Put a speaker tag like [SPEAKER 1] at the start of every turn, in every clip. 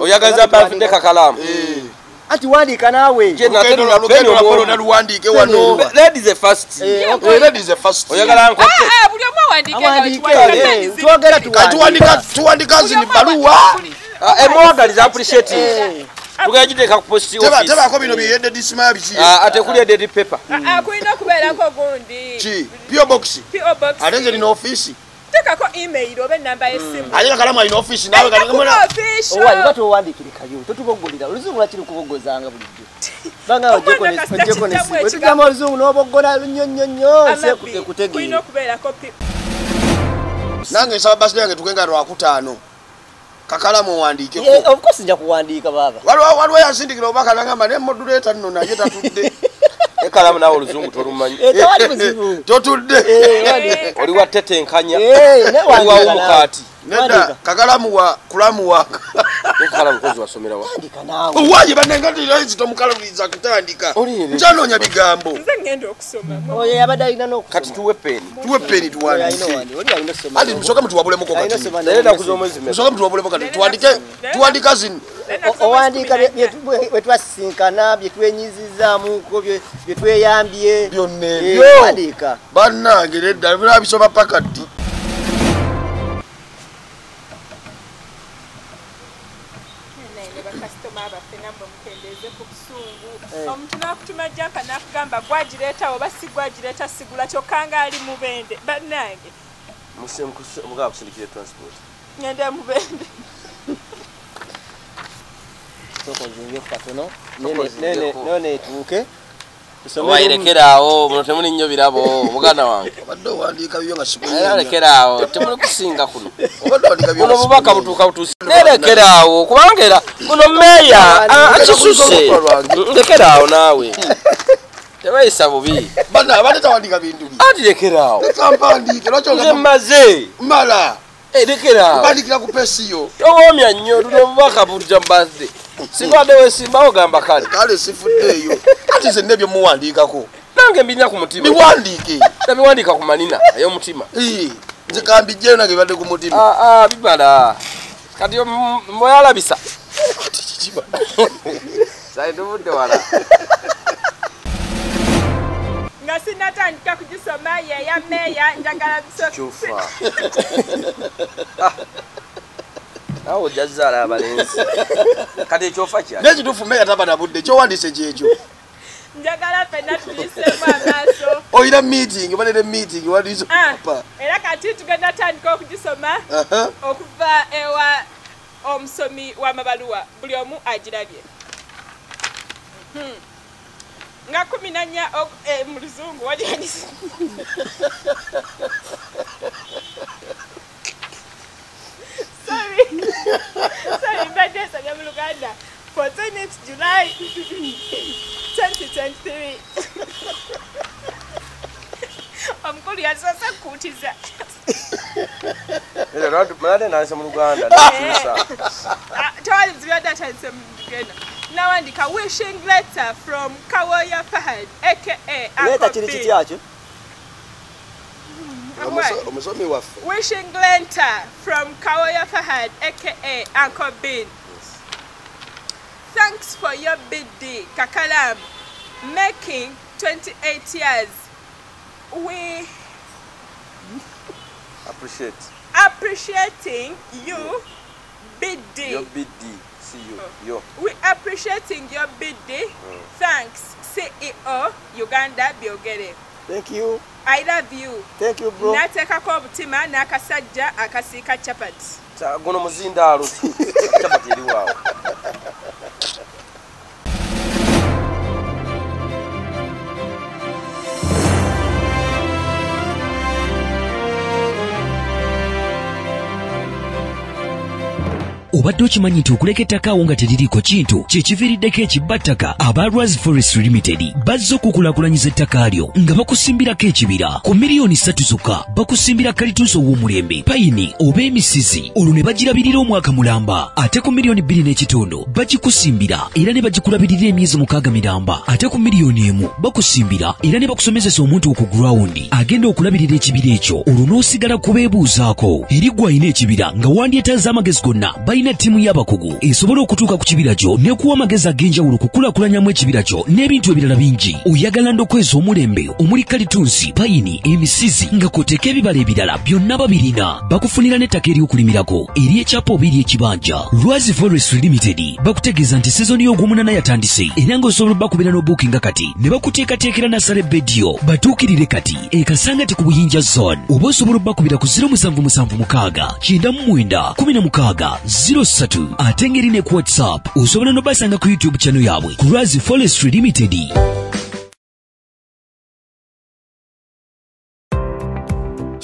[SPEAKER 1] oyagaliza birthday kakalamu
[SPEAKER 2] ati wandiika naawe
[SPEAKER 3] naluwandiike wano.
[SPEAKER 1] Lady the first.
[SPEAKER 3] That is the first.
[SPEAKER 1] oyagala nkote
[SPEAKER 4] Ah, ah,
[SPEAKER 2] eh,
[SPEAKER 3] zini baluwa
[SPEAKER 1] emwagaliza appreciating
[SPEAKER 2] Eh,
[SPEAKER 1] tugenda giteeka ku post
[SPEAKER 3] Teba-
[SPEAKER 1] office.
[SPEAKER 3] tebaako bino byeyedde disima biki
[SPEAKER 1] Ah, ate kuli ededi paper.
[SPEAKER 4] Ah, kulina okubeerako gundi.
[SPEAKER 3] Ki
[SPEAKER 4] PO box.
[SPEAKER 3] Ate nze nina ofiisi
[SPEAKER 4] tekako email oba enamba y'essimu.
[SPEAKER 3] Ate kakalamu alina ofiisi nawe kati
[SPEAKER 4] Kuba
[SPEAKER 3] muna-
[SPEAKER 4] official.
[SPEAKER 2] owali nga towandiikirekayo totuboggolera oluzungu lwakiri kuboggozanga bulijjo. Banga
[SPEAKER 4] Omwana kasita kijjamu
[SPEAKER 2] wetugamba oluzungu n'oboggola lunnyo nnyo nnyo
[SPEAKER 4] Amabbi, kulina
[SPEAKER 2] ekutegeera
[SPEAKER 4] okubeerako P-
[SPEAKER 3] nange nsaba basida yange tugenga lwakutaano kakalamu owandiikeko.
[SPEAKER 2] Ofcourse nja kuwandiika baaba
[SPEAKER 3] waliwo waliwo yasindikira obubaka nagamba ne moduleta nno naye tatudde
[SPEAKER 1] ekalamu nawe oluzungu tolumanyi.
[SPEAKER 2] Eh,
[SPEAKER 3] totudde.
[SPEAKER 2] Eh,
[SPEAKER 1] oli wa tetenkanya
[SPEAKER 2] Eh,
[SPEAKER 1] oli wa umukaati
[SPEAKER 3] nedda
[SPEAKER 2] Wandiika.
[SPEAKER 3] kakalamu wa kulamu wa?
[SPEAKER 1] Ekalamu kozi wasomera wa
[SPEAKER 2] Wandiika naawe.
[SPEAKER 3] Owaye banengatiraisi tomukalabiriza kutandika.
[SPEAKER 1] Oli-
[SPEAKER 3] nkyanoonya bigambo.
[SPEAKER 4] Nze ngenda okusoma.
[SPEAKER 2] Oyo yabadde alina
[SPEAKER 1] kati tuwe peni
[SPEAKER 3] tuwe peni tuwandiike. andi musooke mutuwabulemu kati.
[SPEAKER 1] naye enaku z'omwezi mmeka
[SPEAKER 3] musooke mutuwabulemu kati. Tuwandike tuwandika zino
[SPEAKER 2] owandiika bwe twasisinkana bye twenyizizaamuko bye tweyambye.
[SPEAKER 3] Byonna
[SPEAKER 2] Eh,
[SPEAKER 3] ebyo
[SPEAKER 2] wandiika
[SPEAKER 3] bannange nedda bina bisoma
[SPEAKER 4] Nakutuma janka nakugamba gwagireeta oba si gwagireeta sigula kyokka nga ali mubende. Bannange.
[SPEAKER 1] Mugaa kusindikire transport.
[SPEAKER 4] Ngende mubende.
[SPEAKER 2] Sokozingeku katono
[SPEAKER 1] Sokozingeku.
[SPEAKER 2] noneetuuke
[SPEAKER 1] wairekeraawo muno temuli nnyo birabo muganda wange
[SPEAKER 3] obadde owandiika byo nga
[SPEAKER 1] era lekeraawo temuli kusinga kuno. Buno
[SPEAKER 3] nga
[SPEAKER 1] bubaka
[SPEAKER 3] sikunyeenya.
[SPEAKER 1] butuuka butuusi nerekeraawo kubanga era buno meeya akisuse lekeraawo naawe. Tebayisa bubi.
[SPEAKER 3] Bana abadde tawandika bintu
[SPEAKER 1] ati lekeraawo nze mmaze.
[SPEAKER 3] Mala
[SPEAKER 1] Eh, lekeraawo
[SPEAKER 3] bandikira ku pesiyo
[SPEAKER 1] towoomya nnyo tuno obubaka bujja mu birthday simbadde wesimbawo gamba kale.
[SPEAKER 3] Kale sifuddeeyo ati nze nebyo muwandiikako.
[SPEAKER 1] Nange mbirina ku mutima.
[SPEAKER 3] Biwandiike
[SPEAKER 1] nabiwandiika ku manina ey'omutima
[SPEAKER 3] nze kambijjeyo nange bibadde ku mutima.
[SPEAKER 1] Ah, ah, bibala. Kati mweyalabisa.
[SPEAKER 3] Ati kikiba.
[SPEAKER 1] sai tuvudde wala.
[SPEAKER 4] Nga sinatandika kugisoma yeya meeya njagala biso
[SPEAKER 1] kyufa nawe ojazaala abalenzi. Kati ekyofa kyaki
[SPEAKER 3] n'ekituufu meya taba na budde kyowandiise kyekyo
[SPEAKER 4] njagala ffenna tuyiseemu amaaso.
[SPEAKER 3] Oyina meeting balere meeting wandiise
[SPEAKER 4] Ah, era kati tugenda tandika okugisoma okuva ewa omusomi w'amabaluwa buli omu agirabye. Hmm. nga kumi nanya eh, mu luzungu wajanisi sorry sorry mbadde nsabye mu luganda 14th july 2023 omukulu yasoose kukuutiza
[SPEAKER 1] mulade nalese mu luganda nakyusa
[SPEAKER 4] tewali buzibu yadde atandise mugenda nawandika wishing letter from kawoya fahad aka
[SPEAKER 2] leeta kiri
[SPEAKER 3] omusomi waffe
[SPEAKER 4] wishing letter from kawoya fahad aka uncle bin thanks for your birthday kakalam. Making 28 years. We
[SPEAKER 1] appreciate.
[SPEAKER 4] appreciating you birthday
[SPEAKER 1] your bd see you. Yo.
[SPEAKER 4] We appreciating your birthday. Thanks, CEO Uganda Byogere.
[SPEAKER 2] thank you
[SPEAKER 4] I love you.
[SPEAKER 2] thank you bro
[SPEAKER 4] Nateekako obutima n'akasajja akasiika chapati.
[SPEAKER 1] Kya- guno muzindaalo capati eri
[SPEAKER 5] obadde okimanyi nti okuleka ettaka awo nga teririiko kintu kyekiviiriddeko ekibbattaka aba Rwaz Forest Limited bazze okukulaakulanyiza ettaka lyo nga bakusimbirako ekibira. Ku miliyoni ssatu zokka bakusimbira kalituuso ow'omulembe payini oba emisizi olwo ne bagirabirira omwaka mulamba. Ate ku miliyoni bbiri n'ekitundu bagikusimbira era ne bagikulabirira emyezi mukaaga miramba. Ate ku miliyoni emu bakusimbira era ne bakusomesesa omuntu ku gurawundi agenda okulabirira ekibira ekyo olwo n'osigala kubeebuuzaako eri gwe alina ekibira nga wandyetaaza amagezi gonna balina ttiimu y'abakugu esobola okutuuka ku kibira kyo n'ekuwa amagezi ag'enjawulo kukulaakulanyamu ekibira kyo n'ebintu ebirala bingi oyagala ndokweza omulembe omuli kalitunsi payini emisizi nga kw'oteeka ebibala ebirala byonna babirina. Bakufunira n'ettaka ery'okulimirako ery'ekyapa oba ery'ekibanja lwazi forest limited bakutegeeza nti sizoni y'ogw'omunana yatandise. Era ng'osobola bakubira n'obuukinga kati ne bakuteekateekera nasale bediyo batuukirire kati ekasangati ku buyinja zone. Oba osobola bakubira ku 0776 99 16 03 ate ngeri ku whatsapp. Osobola n'obasanga ku youtube channel yaabwe. Ku forestry limited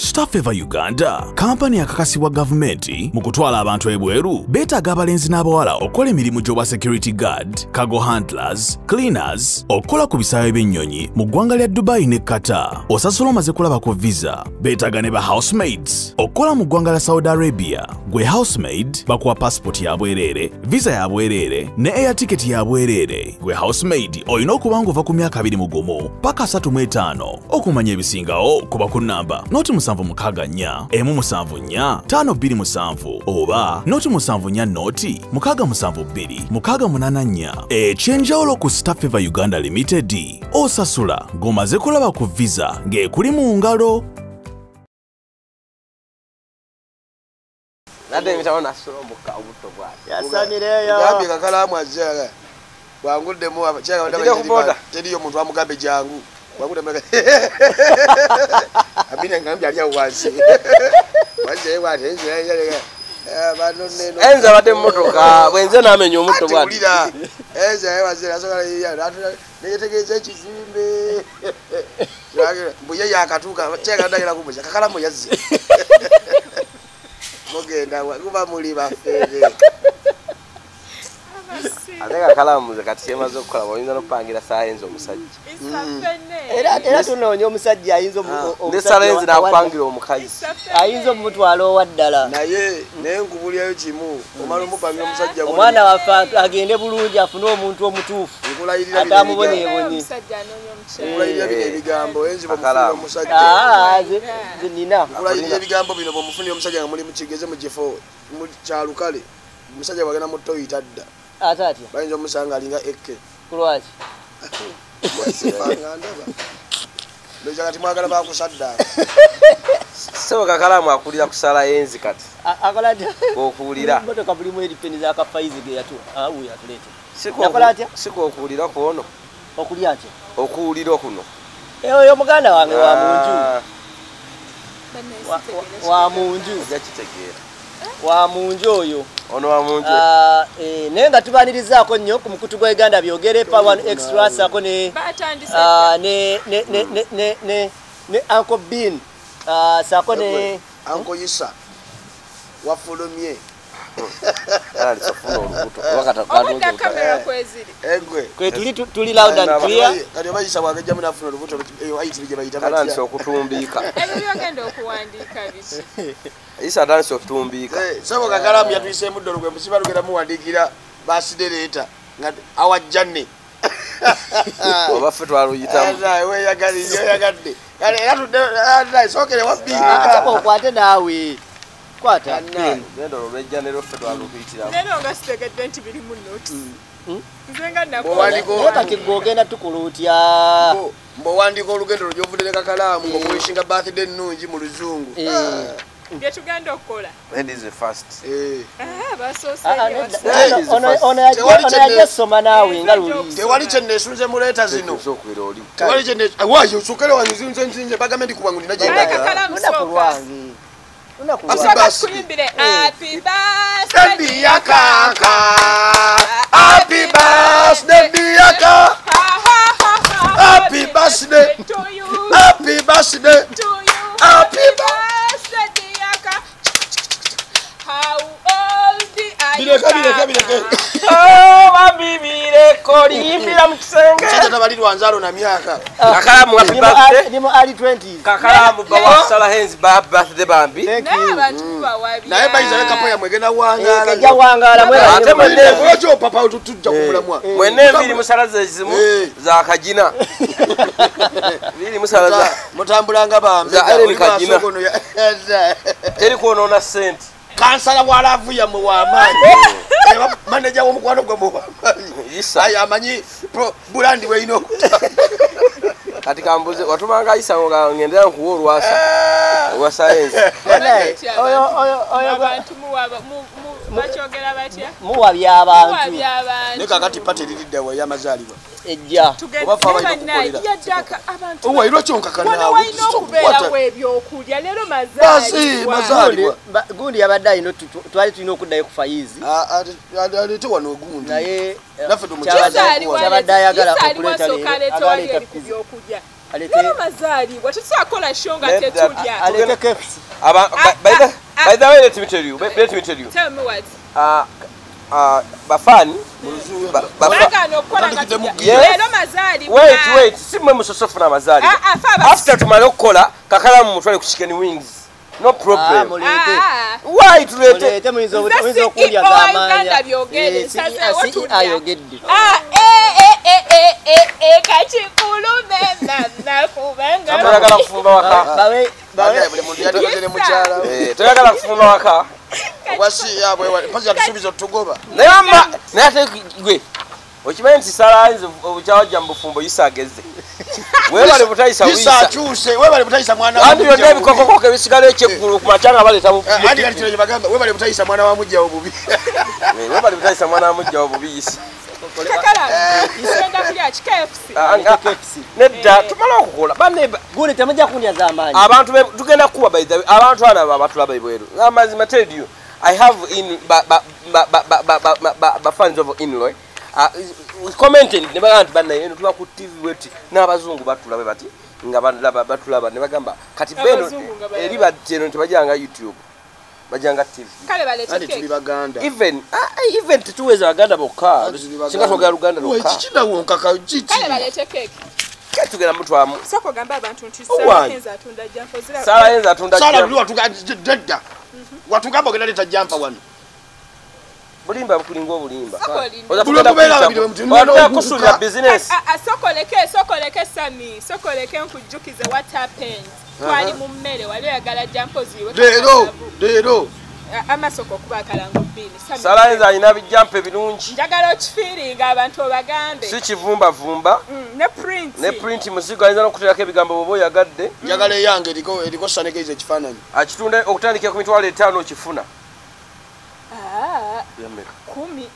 [SPEAKER 6] Starfavor Uganda. Kampani akakasibwa gavumenti mu kutwala abantu ebweru beetaaga abalenzi n'abawala okukola emirimu gy'obwa security guard cargo handlers cleaners okukola ku bisaawe by'ennyonyi mu ggwanga lya dubai ne qatar. Osasula omaze kulaba ku visa. Beetaaga ne ba housemaids okukola mu ggwanga lya saudi arabia. Gwe housemaid bakuwa passport ya bwereere visa ya bwereere ne air ticket ya bwereere. Gwe housemaid olina okuba ng'ova ku myaka 2 mu gumu paka 35 okumanya ebisingawo kuba ku namba noti musanvu mukaaga nnya emu musanvu nnya ttaano bbiri musanvu oba noti musanvu nnya noti mukaaga musanvu bbiri mukaaga munaana nnya. Ekyenjawulo ku starfavor uganda limited osasula ng'omaze kulaba ku visa ng'ekuli mu ngalo.
[SPEAKER 1] Nadde nasula omukka obutto
[SPEAKER 3] bwanguddemu
[SPEAKER 1] ku boda.
[SPEAKER 3] teriyo muntu amugambe jangu bwanguddemu abine ngambye ali awo wansi. Wanzeewati
[SPEAKER 1] enza abadde mumotoka bwenze namenya omutto
[SPEAKER 3] neyetegeeza ekizimbe. Mbuye yakatuuka kyekadagirakumusha kakalamu yazze. Mugenda kuba muli baffeere
[SPEAKER 1] ate kakalamuze kati kyemaze okukola oyinza nokupangira sayenzi omusajja.
[SPEAKER 2] Era era tunoonya omusajja ayinza o-
[SPEAKER 1] ne
[SPEAKER 2] awa-
[SPEAKER 1] nakupangira omukazi.
[SPEAKER 2] Ayinza omumutwala owa ddala.
[SPEAKER 3] Naye naye nkubulyayo kimu. Omala omupangira omusajja
[SPEAKER 2] omwana waffe ag- agende bulungi afune omuntu omutuufu. Ate amubonyeebonye
[SPEAKER 3] nkulayirira bino ebigambo. Enzi bwemufunira
[SPEAKER 1] Kakalamu.
[SPEAKER 3] omusajja.
[SPEAKER 2] Ah, nina.
[SPEAKER 3] Nkulayirira ebigambo bino. Bwemufunira omusajja nga muli mukigeze mu kifo mu kyalukale omusajja bwagenda mu toyita dda
[SPEAKER 2] ate atya
[SPEAKER 3] bayinza omusanga alinga ekke.
[SPEAKER 2] Kulwaki
[SPEAKER 3] kati mwagala bakusaddaaka
[SPEAKER 1] sebo kakalamu akulira kusala yenzi kati?
[SPEAKER 2] A- akola atya?
[SPEAKER 1] Okuwulira.
[SPEAKER 2] motoka bulimu eripeni zakafayizi ge yatu awu yatulete
[SPEAKER 1] Siku
[SPEAKER 2] Yakola
[SPEAKER 1] oku-
[SPEAKER 2] atya?
[SPEAKER 1] siku okuwulira kwono
[SPEAKER 2] okulya atya?
[SPEAKER 1] Okuwulira kuno.
[SPEAKER 2] Eh, oyo muganda wange wa munju
[SPEAKER 1] Ah,
[SPEAKER 2] Wa- wa- munju
[SPEAKER 1] ojja kitegeera
[SPEAKER 2] wa munju oyo?
[SPEAKER 1] Ono wa munju.
[SPEAKER 2] Ah, eh, naye nga tubanirizaako nnyo ku mukutu gwa uganda byogere pa one extra saako ne ah, ne ne ne ne ne ne ne uncle bean. Ah, saako ne
[SPEAKER 3] ankoyisa wafulumye
[SPEAKER 1] era lisofuna olubuto kuba kata-
[SPEAKER 4] obudda
[SPEAKER 1] katuuze
[SPEAKER 4] kamera
[SPEAKER 1] buta-
[SPEAKER 4] kweziri
[SPEAKER 3] egwe
[SPEAKER 2] kwe tuli tu- tuli loud and clear
[SPEAKER 3] kati obayisa bwagejjamu nafuna olubuto eyo ayitire gye bayita
[SPEAKER 1] atandise
[SPEAKER 3] batya
[SPEAKER 1] okutumbiika
[SPEAKER 4] ebyo byogenda okuwandiika biki
[SPEAKER 1] isa atandise okutumbiika
[SPEAKER 3] sabo kakalamu yatwise emuddo olugwe musiba lugenda muwandiikira basidereeta nga awajjanne
[SPEAKER 1] oba ffe twaluyitamu
[SPEAKER 3] weyagalire oyagadde kale era tudde sookere wabbiika
[SPEAKER 2] Ate okwate naawe kwata pen.
[SPEAKER 1] genda olwejjanero ffe twaluyitiramu
[SPEAKER 4] nero nga sitegedde nti birimu noti nze nga
[SPEAKER 3] Bw'owandiika
[SPEAKER 2] naye kati gwe ogenda tukola otya
[SPEAKER 3] mbwewandiika olugendo lwo gyovudde ne kakalaamu ngaokuwishinga birthday ennungi mu luzungu.
[SPEAKER 2] Eh.
[SPEAKER 4] byetugenda okukola.
[SPEAKER 1] Ladies first?
[SPEAKER 3] Eh.
[SPEAKER 4] Ah,
[SPEAKER 2] Ah, ah,
[SPEAKER 4] basooseeyo
[SPEAKER 2] nedda.
[SPEAKER 1] Hey,
[SPEAKER 2] Ono- ono-
[SPEAKER 1] first.
[SPEAKER 2] ono yajja-
[SPEAKER 3] Tewali
[SPEAKER 2] ono
[SPEAKER 3] kyenne-
[SPEAKER 2] yajja soma naawe nga
[SPEAKER 3] tewali kyeneesunze mu leeta zino.
[SPEAKER 1] Okubeera oli.
[SPEAKER 3] Tewali kyenewayo osukere wange nzinze nzinze bagambe ndi kubwangu Happy birthday.
[SPEAKER 4] tukuyimbire happy birthday.
[SPEAKER 3] Dear Kaka, happy birthday, dear Kaka,
[SPEAKER 4] Ha, ha, ha, ha,
[SPEAKER 3] Happy birthday.
[SPEAKER 4] to you.
[SPEAKER 3] Happy birthday,
[SPEAKER 4] to you.
[SPEAKER 3] Happy
[SPEAKER 4] birthday bireka bireka
[SPEAKER 3] bireke bambi bireko
[SPEAKER 1] oh, liyimbira oh, oh. mu kisenge
[SPEAKER 3] sajja tabalirwa nzaalo na myaka ah.
[SPEAKER 1] kakalamu happy birthday.
[SPEAKER 2] ndi mu early 20s
[SPEAKER 1] kakalamu bawa sala hens birthday bambi.
[SPEAKER 4] Naye mm.
[SPEAKER 3] bayiza ne kapo yamwe gena wangaala
[SPEAKER 2] eh, ja wangaala mwe
[SPEAKER 1] ate mwene
[SPEAKER 3] lwaki papa tujja eh, kumulamwa eh.
[SPEAKER 1] mwene ebiri musala
[SPEAKER 3] zezimu
[SPEAKER 1] za kajina. Biri musala za
[SPEAKER 3] mutambulanga bambi
[SPEAKER 1] za ellen kajina. teri kwonoona sente
[SPEAKER 3] kansala wa laavu yammwe w'amaanyi maneja w'omukwano gwe muwamaanyi ayi amanyi bulandi weina okuta
[SPEAKER 1] kati kambuze watumanga isa nga ngendera nkuwa olwasa eh. olwa sayensi
[SPEAKER 2] muwabya abantu
[SPEAKER 3] nekakati pati liridde weyamazaalibwa
[SPEAKER 2] ejja. Owairwa kyonkakanagundi yabadde alina twali tulina okuddayo ku fayizi.
[SPEAKER 3] Alete wano ogundi.
[SPEAKER 2] Naye eh, kyabadde ayagala okuleeta leero
[SPEAKER 4] amazaalibwa tetusakola
[SPEAKER 1] shonga
[SPEAKER 4] tetulya.
[SPEAKER 1] By the way, let me tell you. Let me tell you.
[SPEAKER 4] Tell me what.
[SPEAKER 1] Uh,
[SPEAKER 4] Ah, bafaani
[SPEAKER 1] wait wait si mwe musosofuna amazaali after tumale okukola kakalamu mutwale ku chicken wings. no problem. Why tulete
[SPEAKER 2] ayogedde
[SPEAKER 4] kakikulume
[SPEAKER 1] toyagala kufumba waka. Eh, naye ate gwe. okimanyi nti salanze obukyawajja mu bufumbo isa ageze webale butayisa anti byonna ebikokokoko ebisigalo ekyeggulu ku makya nga baleeta
[SPEAKER 3] eh, webale butayisa mwana wa mujja obubi
[SPEAKER 1] eh, webale butayisa mwana wa mujja obubi
[SPEAKER 2] isa
[SPEAKER 1] nedda tumala okukola. Abantu tugenda kukuba baizawe abantu anabo abatulaba ibweru amazima tediyo i have in bafanzi of inloy. Ah, commented ne bagaa nti bannaye eno tuba ku tv bweti n'abazungu batulabe bati nga batulaba ne bagamba kati beno eri bateno tebajanga youtube bajanga tv even ah, eh, even tetuweza baganda bokka. Singa twagala luganda tugenda mutwamu saala yenza atunda
[SPEAKER 3] jjampa. Watugamba ogenda leeta jjampa wano.
[SPEAKER 1] Bulimba bukulinga obulimba.
[SPEAKER 4] Soko lino.
[SPEAKER 1] Oza
[SPEAKER 3] Buli
[SPEAKER 1] kugenda
[SPEAKER 3] okubeera
[SPEAKER 1] kuyita-
[SPEAKER 3] babiri bwe muti,
[SPEAKER 1] oza
[SPEAKER 3] nina
[SPEAKER 1] kusuulira
[SPEAKER 3] oguguka.
[SPEAKER 1] business
[SPEAKER 4] Ah, ah, sokoleke sokoleke sami sokoleke nkujjukize what happened. Twali mu mmere wali oyagala jampo ziwe
[SPEAKER 3] leero leero.
[SPEAKER 4] Amasoko okuba akalango bbiri. Sami.
[SPEAKER 1] salayinza alina bijampa ebirungi.
[SPEAKER 4] Njagala okifiiringa abantu obagambe.
[SPEAKER 1] Si kivumbavumba.
[SPEAKER 4] Mm, ne print.
[SPEAKER 1] Ne print muzigo ayinza n'okuteerako ebigambo bwoba oyagadde.
[SPEAKER 3] Njagala eyange eriko sanegeiza ekifaananyi.
[SPEAKER 1] Akitunda okutandikira ku mitwalo etaano okifuna.
[SPEAKER 4] kumi.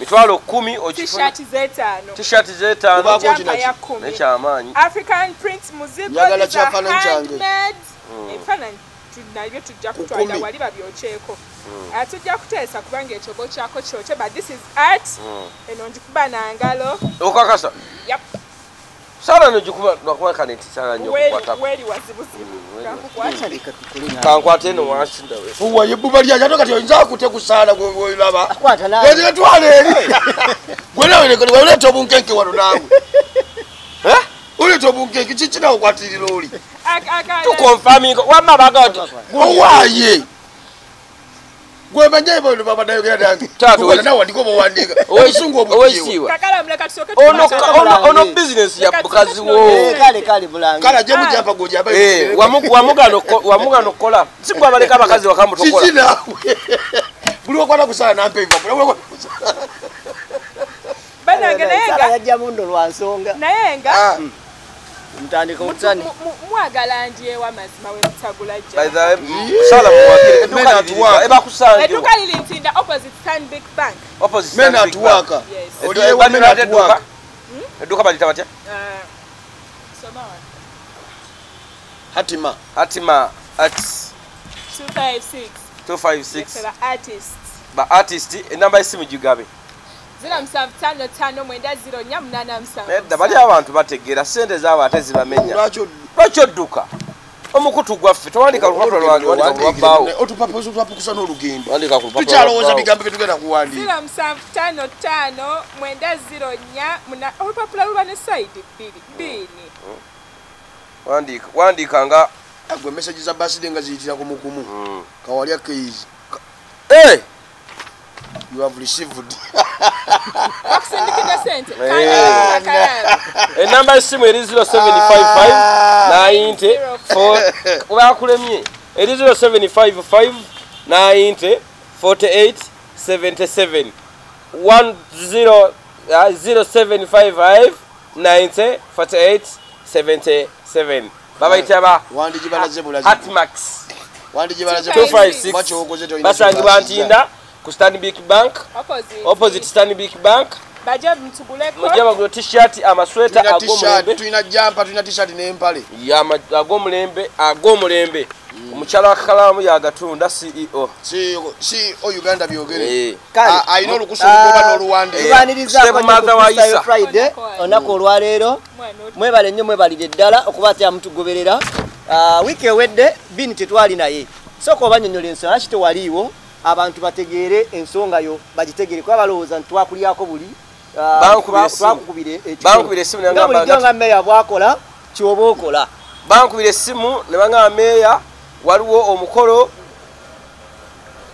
[SPEAKER 1] Mitwalo kumi tishati
[SPEAKER 4] zeetaanonekyamaanyi
[SPEAKER 3] njagala kyafaananyi kyange?
[SPEAKER 4] Hmm. Ebifaananyi nabyo tujja
[SPEAKER 3] kutwala
[SPEAKER 4] wali babyokyeko. Hmm. Ah, tujja kuteesa kubanga ekyogo kyako kyokye but this is art. Hmm. Eno ndikuba nangalo
[SPEAKER 1] okakasa. saala no lwakubankana nti saala nyo kankwata eno wansindawe
[SPEAKER 3] owaye ebbuba lyanja to kati oyinza akute ku saala
[SPEAKER 2] gweolaba
[SPEAKER 3] etwala eri gwenaweoleta obunkenke wano naawe oleta eh? obunkenke kikinaokwatirira oli
[SPEAKER 1] tukonfaminga wamma bagaa
[SPEAKER 3] owaye gwe banjaye bano
[SPEAKER 1] babadde
[SPEAKER 3] ayogera nange nawandiika oba owandiika obusungu
[SPEAKER 1] obukiwono bizinesi ya
[SPEAKER 2] bukaziwo kale
[SPEAKER 3] ajja mujapa ah. gojawamugano
[SPEAKER 1] eh, kukola siku abaleka abakazi
[SPEAKER 3] wakamutokolasinawe buli wakwata kusala nampa ebiva
[SPEAKER 4] banange naye nga naye nga
[SPEAKER 2] ah.
[SPEAKER 4] mutandika
[SPEAKER 2] obutani
[SPEAKER 4] mwagala ndyewa mazima
[SPEAKER 1] wemutagula
[SPEAKER 4] jjaedduka liri ntinda opposite stanbic bank.
[SPEAKER 1] Edduka balita batya
[SPEAKER 3] hatima.
[SPEAKER 1] Hatima at
[SPEAKER 4] 256
[SPEAKER 1] ba artist enamba yesimu gigabe
[SPEAKER 4] 0244
[SPEAKER 1] nedda bali abantu bategeera sente zaabwe ate zibamenya.
[SPEAKER 3] Lwaki
[SPEAKER 1] odduka? Omukutu gwaffe towandika lupapula
[SPEAKER 3] lwangeotupapaotupapukusa
[SPEAKER 1] n'olugembotukyalowooza
[SPEAKER 3] bigambo byetugenda kuwandiika.
[SPEAKER 4] Olupapula luba ne saidi bbiri
[SPEAKER 1] bbini wandika nga
[SPEAKER 3] gwe mesaji za baside nga ziyitirako mukumu. Hmm. Kawali akeizi
[SPEAKER 1] eh!
[SPEAKER 3] You have received
[SPEAKER 4] bakusindikidde sente
[SPEAKER 1] enamba y'essimu eri 0755 90 bakulemye eri 0755 90 48 77 10 ah, 0755 90 48 77 babayita ba
[SPEAKER 3] wandigibalaze bulazi
[SPEAKER 1] hatmax
[SPEAKER 3] wandigibalaze
[SPEAKER 1] 256 basangibwa ntinda ku stanbic bank. Opposite. Stanbic bank. Mujja bagula t-shirt amasweta ag'omulembe.
[SPEAKER 3] tulina jampa tulina t-shirt n'empale.
[SPEAKER 1] Yama- ag'omulembe ag'omulembe. Omukyala wa kakalamu yagatunda ceo
[SPEAKER 3] si si o uganda byogere.
[SPEAKER 1] Eh.
[SPEAKER 3] A- alina olukusa olugoba n'oluwandiika?
[SPEAKER 2] tubanirizaako
[SPEAKER 1] Step mother wa Isa.
[SPEAKER 2] friday olunaku olwaleero. Mwebale nnyo mwebalire ddala okuba ati amutugoberera. Ah, wiiki ewedde bini tetwali naye. Sooka obanyonyola ensonga laki tewaliiwo abantu bategeere ensonga yo bagitegere kuba balowooza nti twakulyako buli ah,
[SPEAKER 1] Bankubira ngamba
[SPEAKER 2] bulijjo
[SPEAKER 1] nga-
[SPEAKER 2] meeya bwakola kyoba okola.
[SPEAKER 1] Bankubira essimu ne baŋaa meeya waliwo omukolo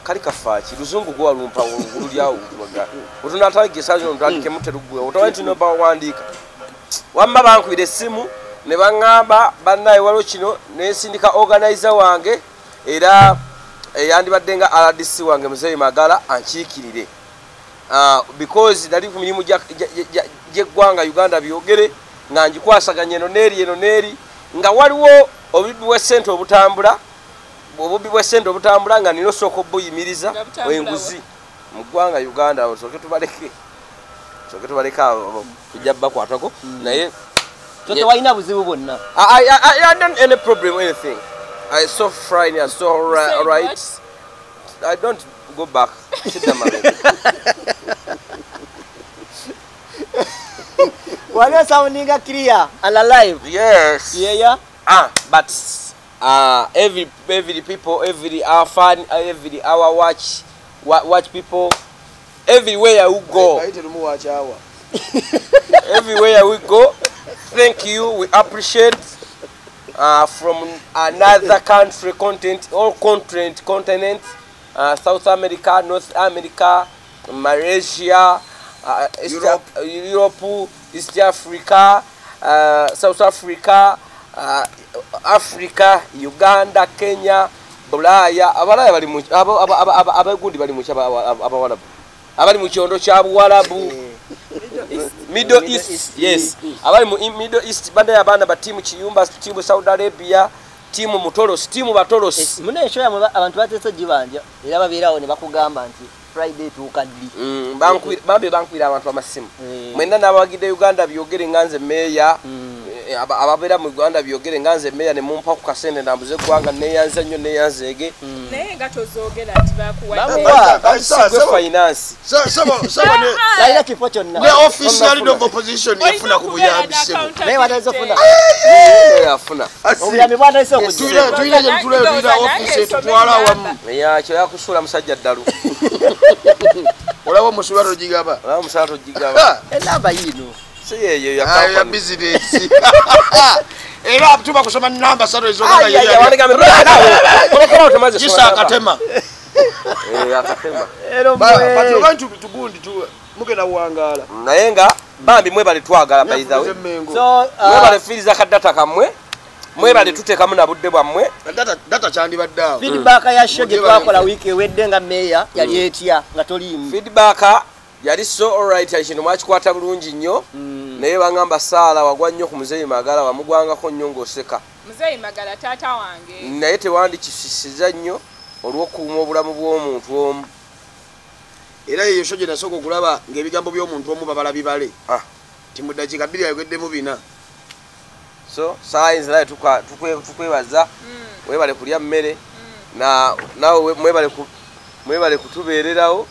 [SPEAKER 1] kali kafaaki luzungu gwe walumpa lulyawo otunatagesa zino ntandikemu teruggwe otamanyi tinoba wandiika wamma bankubira essimu ne baŋŋamba bannaye waliwo kino nensindika organizer wange era eyandibadde nga rdc wange muzeyi magala ankiikirire. Ah, because nali ku mirimu gy'eggwanga uganda byogere nga ngikwasaganya eno neeri eno neeri nga waliwo obubbi bw'essente obutambula obubbi bw'essente obutambula nga nina osooka obuyimiriza enguzi mu ggwanga uganda abo sooke tubaleke sooke tubaleke abo tujja bakwatako naye
[SPEAKER 2] so tewalina buzibu bwonna.
[SPEAKER 1] Problem anything. I so fine, I so right.
[SPEAKER 4] Say
[SPEAKER 1] right. I don't go back. Sit down, my baby.
[SPEAKER 2] waliwo soundinga clear and alive
[SPEAKER 1] Yes.
[SPEAKER 2] Yeah, yeah.
[SPEAKER 1] Ah, but uh, every every people, every our fan, every our watch, watch people, everywhere we go,
[SPEAKER 3] ayite lumu wakyawa
[SPEAKER 1] everywhere we go. Thank you. We appreciate uh, from another country, content, all continent, continent, uh, South America, North America, Malaysia, uh, East
[SPEAKER 3] Europe.
[SPEAKER 1] Uh, Europe, East Africa, uh, South Africa, uh, Africa, Uganda, Kenya, Bulaya. Abalaya bali mu abo- aba- aba- aba- abagundi bali mu ki aba- aba- abawalabu. Abali mu kyondo kya Buwalabu. Middle East, yes. Abali mu Middle East banda abaana ba timu Kiyumba, timu Saudi Arabia, timu Mutolos, timu Batolos.
[SPEAKER 2] muna enshoya mwe ba- abantu bateese gibanja era babeerawo ne bakugamba nti friday tuuka ddi
[SPEAKER 1] Mm, bankubira- bambi bankubira abantu amasimu
[SPEAKER 2] Eh.
[SPEAKER 1] mwena n'abagidde uganda byogere nga nze meeya
[SPEAKER 2] Mm.
[SPEAKER 1] Eh, aba- ababeera mu uganda byogere nga nze meeya ne mumpa ku kasente nambuze eggwanga neyanza nnyo neyanzeege
[SPEAKER 4] naye nga tozoogera nti bakuwa
[SPEAKER 2] Bamuwa.
[SPEAKER 1] sigwe finance.
[SPEAKER 2] Talina kifo kyonna.
[SPEAKER 3] Ne leader of opposition yafuna ku buyambi
[SPEAKER 2] Naye watandise ofuna.
[SPEAKER 1] yafuna.
[SPEAKER 2] Obuyambi bwatandise
[SPEAKER 3] Tulina-
[SPEAKER 2] okujja
[SPEAKER 3] tulina gye tutulabira office tutwala awamu
[SPEAKER 1] yakyo yakusuula musajja ddalu
[SPEAKER 3] olaba omusuba togigaba
[SPEAKER 1] olaba musala togigaba
[SPEAKER 2] enamba yiino
[SPEAKER 1] si yeeyo
[SPEAKER 3] ya
[SPEAKER 1] yakampani
[SPEAKER 3] bizinesi era tuba kusoma namba satu ezogisa akatema.
[SPEAKER 1] Akatema.
[SPEAKER 2] Ero
[SPEAKER 3] batuoga tugundi tu- mugenda kuwangaala
[SPEAKER 1] naye nga bambi mwebale twagala bayizawe
[SPEAKER 3] Mengo.
[SPEAKER 2] so uh,
[SPEAKER 1] mwebale fiiriza kadata kammwe mwebale tuteekamu na budde bwammwe
[SPEAKER 3] Data- data kyandibadde awo.
[SPEAKER 2] Feedback ya show gye
[SPEAKER 3] Mugye
[SPEAKER 2] twakola
[SPEAKER 3] bali-
[SPEAKER 2] wiiki ewedde nga meeya yali etya nga toliimu.
[SPEAKER 1] Feedback yali so alright kino mwakikwata bulungi nnyo. Naye bagamba saala wagwa nnyo ku muzeeyi magala wamugwangako nnyo ng'oseka.
[SPEAKER 4] Muzeeyi magala taata wange.
[SPEAKER 1] Naye tewandikisisiza nnyo olw'okukuuma obulamu bw'omuntu omu.
[SPEAKER 3] Era yeyo sho gye nasooka okulaba ng'ebigambo by'omuntu omu babala bibale
[SPEAKER 1] Ah.
[SPEAKER 3] ti mu ddakiika bbiri ayogeddemu bina.
[SPEAKER 1] So sayinzi naye tukwebaza. Mwebale kulya mmere. Na nawe we- mwebale ku- mwebale kutubeererawo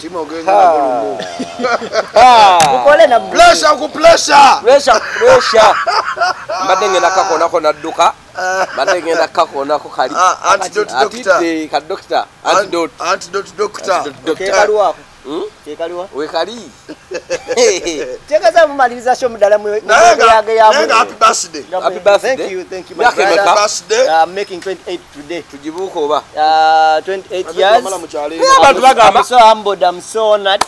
[SPEAKER 3] Timo ya na Bolumbu.
[SPEAKER 2] Ukole na
[SPEAKER 3] pressure ku pressure.
[SPEAKER 1] Pressure pressure. Mbadde ngenda kakona ko nadduka. Mbadde ngenda kakona ko kali.
[SPEAKER 3] Ah, antidote doctor.
[SPEAKER 1] Antidote doctor. Antidote
[SPEAKER 3] doctor.
[SPEAKER 2] Antidote
[SPEAKER 1] doctor.
[SPEAKER 2] Kekaliwa
[SPEAKER 1] wekali
[SPEAKER 2] tegeeza mumaliriza sho muddala
[SPEAKER 3] naye nga naye nga happy birthday
[SPEAKER 1] Happy birthday. Myaka emeka?
[SPEAKER 2] brother.
[SPEAKER 3] birthday
[SPEAKER 2] Uh, I'm making 28 today.
[SPEAKER 1] tugibuuka oba
[SPEAKER 2] Uh, 28 years.
[SPEAKER 3] Amala mu kyalo
[SPEAKER 1] Naye abantu bagamba
[SPEAKER 2] I'm so humbled. I'm so honored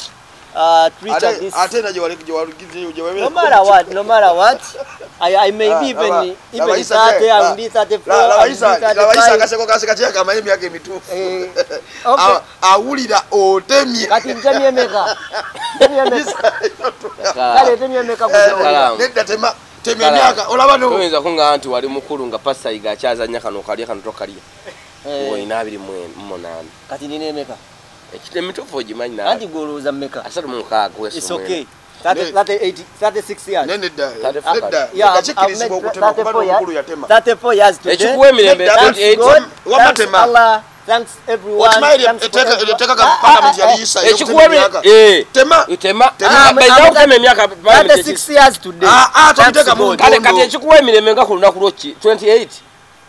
[SPEAKER 2] uh, reach
[SPEAKER 3] ate
[SPEAKER 2] this.
[SPEAKER 3] ate na gye wali gye wali gye gye
[SPEAKER 2] No matter what, no matter what, I, I may be even
[SPEAKER 3] Laba-
[SPEAKER 2] even 30,
[SPEAKER 3] Isa
[SPEAKER 2] I will be 34,
[SPEAKER 3] La-
[SPEAKER 2] I
[SPEAKER 3] laba
[SPEAKER 2] will be
[SPEAKER 3] Isa- laba Isa
[SPEAKER 2] 35.
[SPEAKER 3] akaseko kaseka kye kamanyi emyaka emituufu
[SPEAKER 2] Eh, okay.
[SPEAKER 3] Awulira otemye
[SPEAKER 2] Kati ntemye emeka? Ntemye emeka? Kale ntemye emeka
[SPEAKER 3] Eh,
[SPEAKER 2] kuzawulira?
[SPEAKER 1] Kalamu.
[SPEAKER 3] nedda tema tema emyaka olaba no
[SPEAKER 1] toyinza kungaa nti wali mukulu nga pasayiga akyazanya kano okalya kano tokalya
[SPEAKER 2] Eh,
[SPEAKER 1] olina abiri munaana
[SPEAKER 2] Kati nina emeka?
[SPEAKER 1] Emituufu ogimanyi
[SPEAKER 2] Anti gwolowooza mmeka?
[SPEAKER 1] asatu mu mukaaga
[SPEAKER 2] It's
[SPEAKER 1] wesomwena
[SPEAKER 2] okay. 30, 30, 80, 36 years.
[SPEAKER 3] ne nedda
[SPEAKER 1] Thirty-
[SPEAKER 3] nedda
[SPEAKER 2] Yeah,
[SPEAKER 3] nedda
[SPEAKER 2] I've- I've
[SPEAKER 3] kikkirizibwa
[SPEAKER 2] made
[SPEAKER 3] okutema
[SPEAKER 2] 34
[SPEAKER 3] kuba
[SPEAKER 2] years.
[SPEAKER 3] n'omukulu yatema
[SPEAKER 2] 34 years today.
[SPEAKER 1] ekikuwa emirembe
[SPEAKER 2] Thanks
[SPEAKER 1] 38
[SPEAKER 2] God,
[SPEAKER 3] Wama
[SPEAKER 2] thanks
[SPEAKER 3] tema.
[SPEAKER 2] Allah, thanks everyone,
[SPEAKER 3] okimanyi
[SPEAKER 2] thanks for everyone.
[SPEAKER 3] eteeka
[SPEAKER 2] Ah, ah,
[SPEAKER 3] palamenti
[SPEAKER 2] ah,
[SPEAKER 3] yali
[SPEAKER 2] ah.
[SPEAKER 3] yisa
[SPEAKER 1] ekikuwa
[SPEAKER 3] emyaka
[SPEAKER 1] emi-
[SPEAKER 3] tema
[SPEAKER 1] tema
[SPEAKER 2] Ah, I'm-
[SPEAKER 1] baina
[SPEAKER 2] I'm
[SPEAKER 1] okutema emyaka
[SPEAKER 2] 36 years today.
[SPEAKER 3] Ah, ah,
[SPEAKER 2] Thanks
[SPEAKER 3] tobiteeka mu
[SPEAKER 2] God.
[SPEAKER 1] kale
[SPEAKER 3] Nkondo.
[SPEAKER 1] kati ekikuwa emirembe nga ku lunaku lwoki 28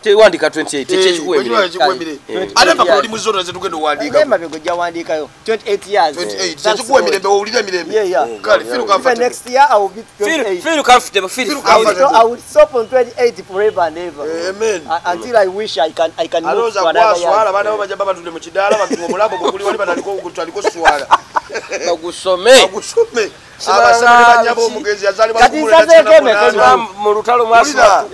[SPEAKER 1] tewandika 28 ekyekikuwa emirembe
[SPEAKER 2] Kale.
[SPEAKER 3] ate mpaka oli muzono zetugenda owandiika
[SPEAKER 2] Nemba bye gojja wandiikayo 28 years.
[SPEAKER 3] 28
[SPEAKER 2] Thanks
[SPEAKER 3] ekikuwa
[SPEAKER 2] God.
[SPEAKER 3] emirembe owulira emirembe
[SPEAKER 2] Yeah, yeah.
[SPEAKER 3] kale firu
[SPEAKER 2] Even
[SPEAKER 3] kafa
[SPEAKER 2] next year I will be 28.
[SPEAKER 1] feel comfortable feel
[SPEAKER 3] Feel
[SPEAKER 2] I will,
[SPEAKER 3] comfortable.
[SPEAKER 2] so, I will stop on 28 forever and ever.
[SPEAKER 3] amen
[SPEAKER 2] Uh, until I wish I can I can move
[SPEAKER 3] alowooza
[SPEAKER 2] to another
[SPEAKER 3] gwaswala
[SPEAKER 2] year.
[SPEAKER 3] abaana bo bajja babatudde mu kidaala batunga omulabo gweguli wali bataliko swala
[SPEAKER 1] bagusome
[SPEAKER 3] bagusome
[SPEAKER 1] Sibanga
[SPEAKER 3] abasabire banya
[SPEAKER 1] ki?
[SPEAKER 3] b'omugezi yazaalibwa
[SPEAKER 2] Kati
[SPEAKER 3] ku mulembe
[SPEAKER 2] nsazeeko
[SPEAKER 3] kinamu
[SPEAKER 2] emeka
[SPEAKER 3] munaana.
[SPEAKER 2] ezo?
[SPEAKER 1] mu lutalo
[SPEAKER 3] Wulira.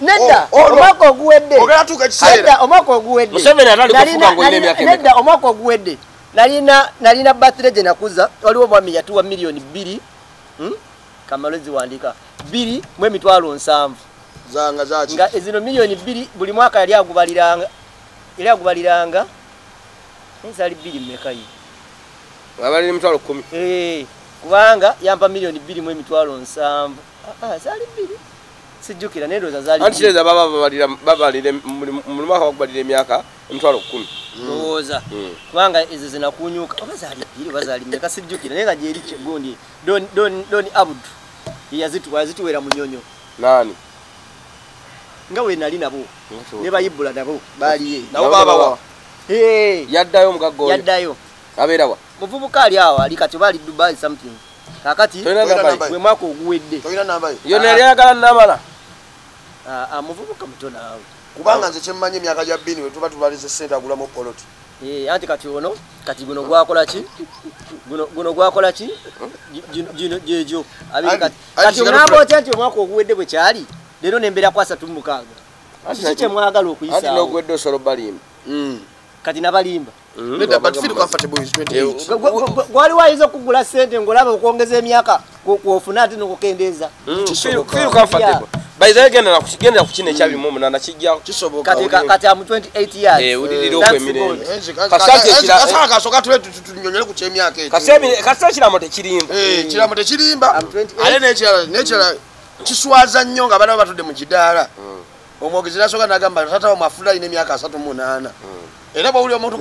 [SPEAKER 2] Nedda
[SPEAKER 3] Oh, oh,
[SPEAKER 2] omwaka oguwedde.
[SPEAKER 3] ogenda tuuka ekiseera.
[SPEAKER 2] Nedda omwaka oguwedde. Nalina-
[SPEAKER 1] kufuga ng'olina
[SPEAKER 2] nalina-
[SPEAKER 1] emyaka emeka?
[SPEAKER 2] Nedda omwaka oguwedde. Nalina nalina birthday gye nakuza. Waliwo omwami yatuwa miliyoni bbiri. Hmm? kamalozi wandika. Bbiri mu emitwalo nsanvu.
[SPEAKER 3] Zanga zaki
[SPEAKER 2] nga ezino miliyoni bbiri buli mwaka yali agubaliranga yali agubaliranga zaali bbiri mmeka ye
[SPEAKER 1] abalina emitwalo kumi
[SPEAKER 2] Eh, kubanga yampa miliyoni bbiri mu emitwalo nsanvu. Ah, ah, zaali bbiri sijjukira naye ndowooza zaali
[SPEAKER 1] anti kireza baba babalira babalira buli mwaka bakubalira emyaka emitwalo kumi
[SPEAKER 2] ndowooza.
[SPEAKER 1] Mm.
[SPEAKER 2] kubanga ezo zinakunyuka oba zaali bbiri oba zaali mmeka sijjukira. Naye nga gyeri gundi Don- Don- doni abudu yeyazituwa yazituwera mu nyonyo.
[SPEAKER 1] Nani
[SPEAKER 2] nga we nali nabo. Ne bayibula nabo baaliye
[SPEAKER 3] nabo babawa
[SPEAKER 2] Eh,
[SPEAKER 1] yaddayo omugagga oyo?
[SPEAKER 2] Yaddayo.
[SPEAKER 1] Abeerawa
[SPEAKER 2] muvubuka ali awo ali kati oba ali dubai something. Kakati
[SPEAKER 1] nambayi
[SPEAKER 3] nambayi.
[SPEAKER 2] gwe mwaka oguwedde.
[SPEAKER 3] Tolina namba ye.
[SPEAKER 1] Yonna yali ayagala namala
[SPEAKER 2] Ah, ah, muvubuka mutono awo
[SPEAKER 3] kubanga nze kyemmanyi emyaka gya bbini we tuba tubaliza sente agulamu poloti.
[SPEAKER 2] Eh, anti kati ono kati guno gwakola ki? Guno guno gwakola ki? Gi- gino- gyegyo kati
[SPEAKER 3] fula-
[SPEAKER 2] otya nti omwaka oguwedde bwe kyali? Leero nembeera ku asatu mu mukaaga. Kiki kyemwagala okuyisaawo.
[SPEAKER 1] nogwedde osolo balimba.
[SPEAKER 2] Kati nabalimba
[SPEAKER 3] nedda but feel comfortable with 28
[SPEAKER 2] Gwe- gwe- gwe- gwali wayinza okugula sente ngaolaba okwongeza emyaka kwo- kwofuna ate nokukendeeza.
[SPEAKER 1] Baizayo gendera ku kino ekyabirimu omunaana kijja
[SPEAKER 3] kisoboka.
[SPEAKER 2] Kati ka- kati amu 28 years.
[SPEAKER 1] Eh, wulirira
[SPEAKER 2] Thanks
[SPEAKER 1] okwemirembe
[SPEAKER 2] God.
[SPEAKER 1] Kasaki ekira-
[SPEAKER 3] kasaka kasooka tule tunyonyole ku kyemyaka ekyo
[SPEAKER 1] kasita ekiramo tekirimba
[SPEAKER 3] Eh, kiramo tekirimba
[SPEAKER 2] I'm 28.
[SPEAKER 3] ate nekirala kiswaza nnyo nga baana batudde mu kidaala omwogezi nasooka nagamba tata wa mwafula alina emyaka asatu munaana. Era bwawulira omuntu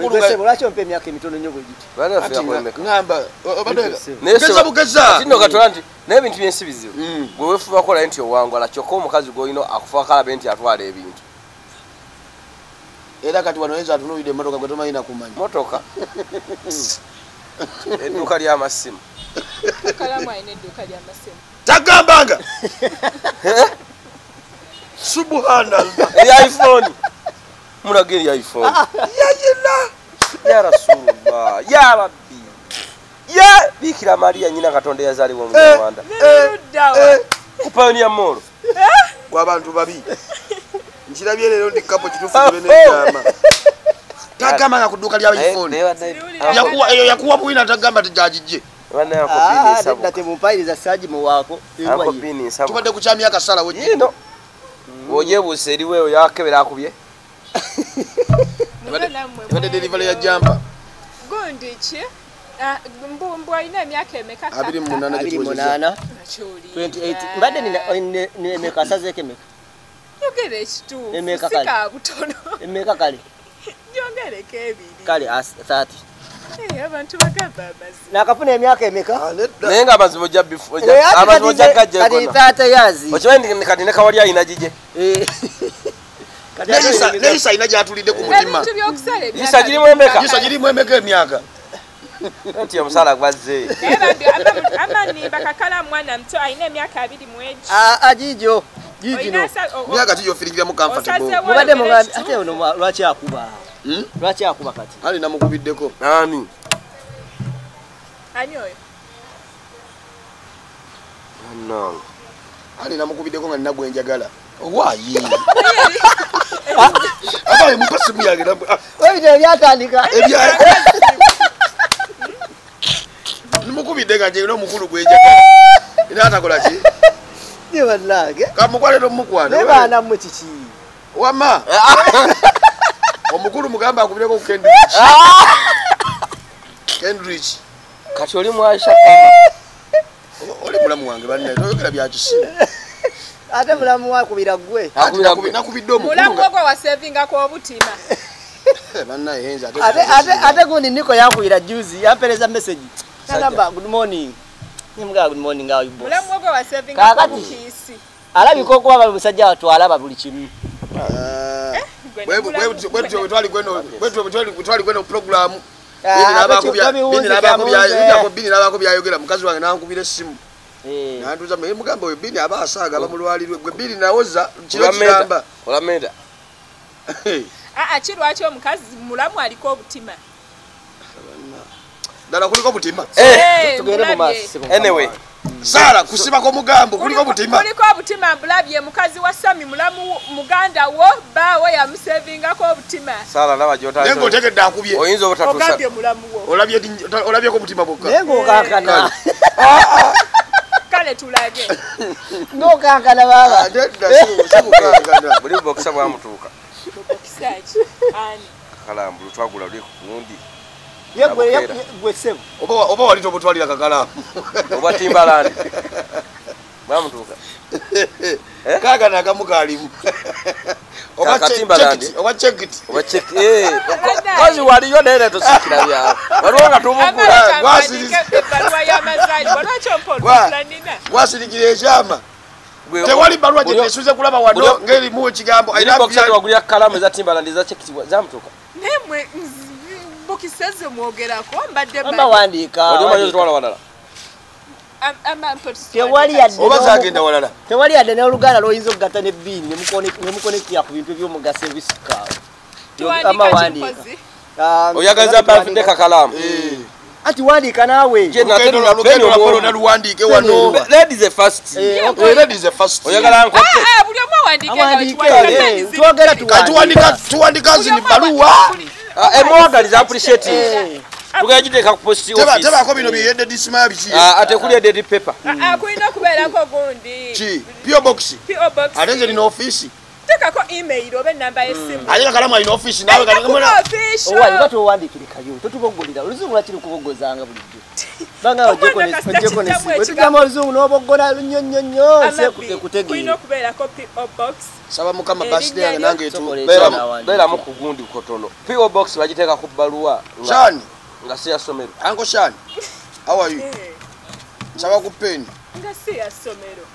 [SPEAKER 1] Naye ebintu byensi bizibu
[SPEAKER 3] Mm.
[SPEAKER 1] gwe weefuba kola nti owangwala kyokka omukazi gwolina akufaako alabe nti atwala ebintu.
[SPEAKER 3] Era kati wano yinza atunuulidde emmotoka gwe tomanyina kumanya
[SPEAKER 1] motoka
[SPEAKER 4] alina edduuka lyamasimu
[SPEAKER 3] tagambanga subhanallah.
[SPEAKER 1] Iphone. Mulaga eri iphone. Yayina ya rasulullah. Ya rabbi. Ya. Biikira mariya nyina katonda eyazaalibwa omunyarwanda
[SPEAKER 4] luddawa
[SPEAKER 1] kupayoniya moolo
[SPEAKER 3] gwabantu babi. Nkirabye leero ndi kapo kitufu gibenegyama tagambanga ku dduuka lya iphone. Yakuwa- eyo yakuwa bwina tagamba tejagijje
[SPEAKER 2] Ah, nedda temumpayiriza saaji muwaako erwaye
[SPEAKER 1] ankobini nsaba
[SPEAKER 3] tubadde ku kyamyaka salawo
[SPEAKER 1] yino bwogyebuusa eriwe oyo yakebera akubye.
[SPEAKER 4] Muno nammwe
[SPEAKER 3] ebadde delivery ya jampa
[SPEAKER 4] gundi ki? Ah, mbu mbu alina emyaka emeka
[SPEAKER 3] abiri mu munaana
[SPEAKER 2] abiri 28 mbadde ne- emeka asazeeko emeka.
[SPEAKER 4] Yogera ekituufu
[SPEAKER 2] Emeka kale.
[SPEAKER 4] sika butono.
[SPEAKER 2] Emeka kale
[SPEAKER 4] yongereko ebiri.
[SPEAKER 2] Kale as- 30
[SPEAKER 4] Eh, abantu bagamba amazima.
[SPEAKER 2] Nakafuna emyaka emeka?
[SPEAKER 3] Ah,
[SPEAKER 1] naye nga amazima ojja bifu- ojja-
[SPEAKER 2] Eh, ate
[SPEAKER 1] amazima
[SPEAKER 2] kati
[SPEAKER 1] ojja
[SPEAKER 2] nze-
[SPEAKER 1] gajja
[SPEAKER 2] kati
[SPEAKER 1] gonna.
[SPEAKER 2] 30 years
[SPEAKER 1] okimanyi kati ne kawali ayina gije
[SPEAKER 2] Eh, Kati ate
[SPEAKER 3] Neyisa-
[SPEAKER 2] emiza-
[SPEAKER 3] neyisa ina gyatulidde ku mutima
[SPEAKER 1] gisa girimu emeka?
[SPEAKER 3] Gisa girimu emeka emyaka?
[SPEAKER 1] Nti omusaala gwazze.
[SPEAKER 4] Amani bakakala mwana muto alina emyaka abiri mu egi
[SPEAKER 2] Ah, ah, gijo gigino
[SPEAKER 4] Olina asa- o- o-
[SPEAKER 3] myaka kigyofiringiramu comfortable?
[SPEAKER 2] Mubadde mugambi ate ono lwaki akuba? Lwaki akuba kati?
[SPEAKER 3] Ali namukubiddeko.
[SPEAKER 1] Ani
[SPEAKER 4] ani oyo?
[SPEAKER 1] Annange.
[SPEAKER 3] ali namukubiddeko nga nina gwenjagala owaayi abaye mupa simu yange namu- ah,
[SPEAKER 2] ebito ebyatandika.
[SPEAKER 3] Ebya nimukubidde nga njegina omukulu gwenjagala era atakola ki?
[SPEAKER 2] Bannange.
[SPEAKER 3] Kamukwale tomukwana
[SPEAKER 2] naye baana mmwe kiki?
[SPEAKER 3] Wama omukulu mugamba akubireko ku kendrich kendrich
[SPEAKER 1] kati oli mwashakama
[SPEAKER 3] oli mulamu wange bannaye toyogera byakisimu
[SPEAKER 2] ate mulamu wakubira gwe
[SPEAKER 3] nakubidde omukulu
[SPEAKER 4] mulamu
[SPEAKER 3] nga
[SPEAKER 4] ogwo wasevingako obutima.
[SPEAKER 3] Henza ate-
[SPEAKER 2] gundi niko yakubira juzi yampereza message. Nagamba good morning. Nimugaa good morning Kaakati.
[SPEAKER 4] obukiisi.
[SPEAKER 2] alabika okuba bali musajja watwalaba buli kimu
[SPEAKER 3] Ah,
[SPEAKER 4] Gwe
[SPEAKER 3] bwe-
[SPEAKER 4] ne
[SPEAKER 3] bwe-
[SPEAKER 4] mulamu-
[SPEAKER 3] bwe- bwetyo bwe twali gweno-
[SPEAKER 2] Ah,
[SPEAKER 3] Bini n'abaako
[SPEAKER 2] ate
[SPEAKER 3] bya-
[SPEAKER 2] tobiwunze,
[SPEAKER 3] Bini n'abaako bya-
[SPEAKER 2] byamuwunze.
[SPEAKER 3] Bini ako Bini n'abaako byayogera mukazi wange nankubira essimu
[SPEAKER 2] Eh,
[SPEAKER 3] nantuza naye mugamba oyo bini aba asaaga bamulwalirwe gwe bini nawoza kiro kiramba
[SPEAKER 1] olameda
[SPEAKER 4] aa kirwaki omukazi mulamu aliko obutima
[SPEAKER 3] ddala kuliko butima
[SPEAKER 4] Eh,
[SPEAKER 2] tugende mu
[SPEAKER 4] mulabye.
[SPEAKER 2] maaso sebo
[SPEAKER 1] anyway
[SPEAKER 3] saara kusibako mugambo kuliko butima
[SPEAKER 4] kuliko obutima mbulabye mukazi wa sami mulamu muganda wo baawo yamusevingako obutima.
[SPEAKER 1] Saala laba
[SPEAKER 3] naye
[SPEAKER 1] gyotandise
[SPEAKER 3] ngaotegedde akubye.
[SPEAKER 1] Oyinza obutatuusa
[SPEAKER 4] ogambye mulamu wo.
[SPEAKER 3] Olabye di- olabyeko butima bwokka
[SPEAKER 2] naye ng'okankana
[SPEAKER 4] kale. Tulage.
[SPEAKER 2] Ng'okankana baba.
[SPEAKER 3] Ate dda si- simukangana
[SPEAKER 1] buli bokisa bwamutuuka.
[SPEAKER 4] Kisaki ani?
[SPEAKER 1] Kalambulu twagula luli kugundi
[SPEAKER 2] Ye
[SPEAKER 3] oba oba wali tobutwalira kakalamu
[SPEAKER 1] obwa timbalandi bwamutuuka.
[SPEAKER 3] Kaagana akamu kaalimu oba oba
[SPEAKER 1] oba cheki kozi waliyo naye tosikira byawe waliwo nga tubugula
[SPEAKER 4] Amala
[SPEAKER 3] gwasiriza.
[SPEAKER 4] kampanike ebbaluwa y'amazaalibwa lwaki ompa
[SPEAKER 3] Gwa-
[SPEAKER 4] olulanina
[SPEAKER 3] gwasirikira ekyama. Tewali balwa
[SPEAKER 1] buli-
[SPEAKER 3] gyetesuze kulaba wano ng'erimu ekigambo
[SPEAKER 1] twagulira kalamu eza timbalandi eza cheki zamutuuka
[SPEAKER 4] mwe bukiseze mwogerako mbadde
[SPEAKER 2] amba wandiika.
[SPEAKER 1] Oli omanyi ozitwala walala?
[SPEAKER 2] Tewali yadde n'oluganda lwoyinza okugatta ne bbiini ne mukone- ne mukonekitira ku bintu ebyomugaso ebisukaawo amba wandiika. Ah,
[SPEAKER 1] oyagaliza bafidde kakalamu
[SPEAKER 2] anti wandiika naawe?
[SPEAKER 1] Je-
[SPEAKER 3] Lugendo
[SPEAKER 1] Nate
[SPEAKER 3] lwa-
[SPEAKER 1] luna
[SPEAKER 3] lugendo
[SPEAKER 1] peni
[SPEAKER 3] lwakolo
[SPEAKER 1] omwomu.
[SPEAKER 3] naluwandiike wano
[SPEAKER 1] ladies a first.
[SPEAKER 2] Eh, okay.
[SPEAKER 3] Eh, ladies are first.
[SPEAKER 1] oyagala nkope
[SPEAKER 4] buli omu awandiike nga
[SPEAKER 2] awandiike.
[SPEAKER 4] wekiwalira
[SPEAKER 2] eh, twogera
[SPEAKER 3] Kati tuwandika tuwandika zini baluwa
[SPEAKER 1] emwagaliza appreciating
[SPEAKER 2] Eh,
[SPEAKER 1] tugenda giteeka ku post
[SPEAKER 3] Teba-
[SPEAKER 1] office.
[SPEAKER 3] tebaako bino byeyedde disima biki
[SPEAKER 1] Ah, ate kuli ededi paper.
[SPEAKER 4] Kulina okubeerako gundi
[SPEAKER 3] ki? Pio box?
[SPEAKER 4] PO box.
[SPEAKER 3] Ate nze nina offiisi
[SPEAKER 4] tekako email oba enamba y'essimu.
[SPEAKER 3] Ate kakalamu alina offiisi nawe
[SPEAKER 4] Alina kuba
[SPEAKER 3] kati-
[SPEAKER 4] official.
[SPEAKER 2] owali nga towandiikirekayo totubogolera oluzungu lwaki lukubogozanga bulijjo banga
[SPEAKER 4] Omwana kasita kiddamu ekigambo.
[SPEAKER 2] wetugamba oluzungu n'obogola lunyonyonyo nse
[SPEAKER 4] Amabbi, kulina
[SPEAKER 2] kutegeera
[SPEAKER 4] okubeerako PO box.
[SPEAKER 3] Saba mukama baside yange nange etu
[SPEAKER 2] Sobola
[SPEAKER 3] beeramu.
[SPEAKER 2] ekyana wandiika.
[SPEAKER 1] beeramu ku gundi kotono po box bagiteeka ku bbaluwa nga-
[SPEAKER 3] shani?
[SPEAKER 1] nga si yasomero
[SPEAKER 3] anko shani how are you?
[SPEAKER 4] Eh,
[SPEAKER 3] nsaba ku peni
[SPEAKER 4] nga si ya ssomero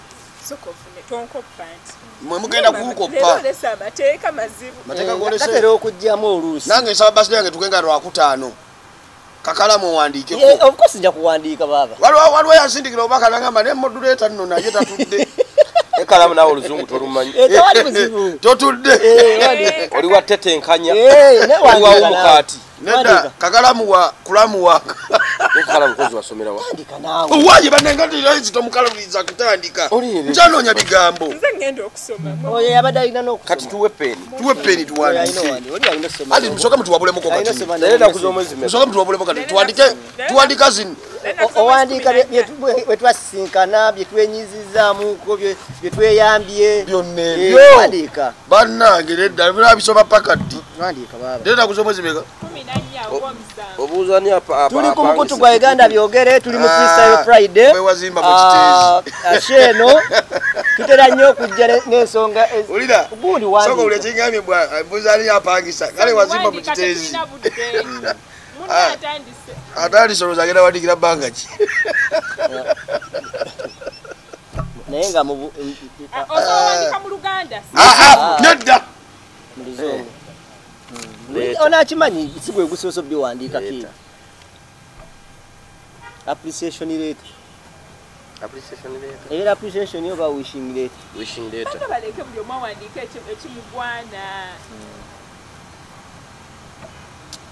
[SPEAKER 4] sokofune tonkopa nti.
[SPEAKER 3] Mwe mugenda
[SPEAKER 4] Leero
[SPEAKER 3] kuwukoppa.
[SPEAKER 4] olesa amateeka mazibu.
[SPEAKER 3] Mateeka
[SPEAKER 2] gatera
[SPEAKER 3] golese
[SPEAKER 2] okugjamu oluusi.
[SPEAKER 3] Nange nsaba baside yange tugenga lwakutaano kakalamu
[SPEAKER 2] Eh,
[SPEAKER 3] owandiikeko
[SPEAKER 2] of course nja kuwandiika baba.
[SPEAKER 3] Waliwo waliwo yasindikira obubaka nagamba ne moduleta nno naye tatudde.
[SPEAKER 1] Ekalamu nawe oluzungu tolumanyi.
[SPEAKER 2] Eh,
[SPEAKER 3] totudde.
[SPEAKER 2] Eh,
[SPEAKER 1] oli wa tetenkanya
[SPEAKER 2] Eh, ne
[SPEAKER 1] oli
[SPEAKER 2] wandiika
[SPEAKER 1] wa
[SPEAKER 2] nawe.
[SPEAKER 1] wumukaati
[SPEAKER 3] nedda
[SPEAKER 2] Wandiika.
[SPEAKER 3] kakalamu wa kulamu wa?
[SPEAKER 1] Ekalamu kozi wasomera wa?
[SPEAKER 2] Wandiika naawe.
[SPEAKER 3] Owaye banengatirazi tomukaluliriza kutandika.
[SPEAKER 1] Olire.
[SPEAKER 3] njanoonya bigambo.
[SPEAKER 4] Nze ngenda okusoma.
[SPEAKER 2] Oyo yabadde alina
[SPEAKER 1] kati
[SPEAKER 2] n'okusoma
[SPEAKER 1] tuwe peni
[SPEAKER 3] tuwe peni
[SPEAKER 2] Oyo alina
[SPEAKER 3] tuwandiike.
[SPEAKER 2] wandi- oli alina osoma
[SPEAKER 3] andi musooke mutuwabulemu
[SPEAKER 2] Alina
[SPEAKER 3] kati.
[SPEAKER 2] osoma
[SPEAKER 1] naye enaku
[SPEAKER 2] n'omesezi.
[SPEAKER 1] z'omwezi mmeka
[SPEAKER 3] musooke mutuwabulemu kati. Tuwandike tuwandika zino
[SPEAKER 2] O- owandiika bye- bye tu- bwe twasisinkana bye
[SPEAKER 3] byonna
[SPEAKER 2] Eh,
[SPEAKER 3] ebyo.
[SPEAKER 2] wandiika
[SPEAKER 3] bannange nedda binabisoma pakati
[SPEAKER 2] wandiika baba
[SPEAKER 3] ndeeta
[SPEAKER 1] obuuza ni apa- apa-
[SPEAKER 2] tuli ku mukutu gwa uganda byogere tuli mu
[SPEAKER 3] Ah,
[SPEAKER 2] freestyle friday Ah,
[SPEAKER 3] kiteezi
[SPEAKER 2] ate eno tutera nnyo okujja ne- n'ensonga
[SPEAKER 3] olira
[SPEAKER 2] gundi
[SPEAKER 3] soka
[SPEAKER 2] wandiika
[SPEAKER 3] uli ekingambye mbuzaani apangisa? Kale wazimba mu kiteezi
[SPEAKER 4] muna atandise.
[SPEAKER 3] atandisoloza agenda wandikira bbanga ki?
[SPEAKER 2] Naye nga mu
[SPEAKER 3] Ah, ah, nedda.
[SPEAKER 2] Mu luzungu
[SPEAKER 1] Leeta.
[SPEAKER 2] ono akimanyi si gwe gusoose biwandiika ki? Appreciation letter
[SPEAKER 1] appreciation letter
[SPEAKER 2] era appreciation oba wishing letter
[SPEAKER 1] wishing letter
[SPEAKER 4] baleke buli omu awandiika eki- ekimugwana.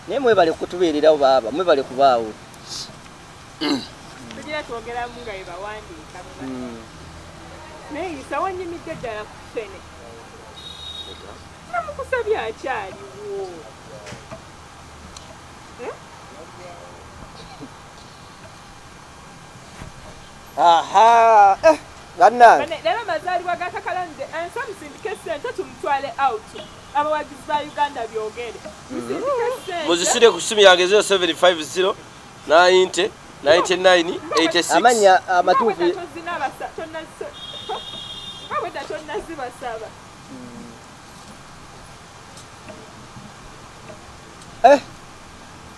[SPEAKER 2] Naye mwebale kutubeererawo baaba mwebale kubaawo.
[SPEAKER 4] Tugira twogeramu nga bwe bawandiika naye yisa wanyimidde ddala ku ffene namukusabye akyaliwo
[SPEAKER 2] aha eh, bannange
[SPEAKER 4] Bane- leero amazaalibwa gakakalanidde ensi musindike sente tumutwale out. Abawagizi ba uganda byogere. Sente
[SPEAKER 1] muzisire ku simu yange 0750 90 99 86
[SPEAKER 2] amanya amatuufu.
[SPEAKER 4] Awedda tonnazibasaba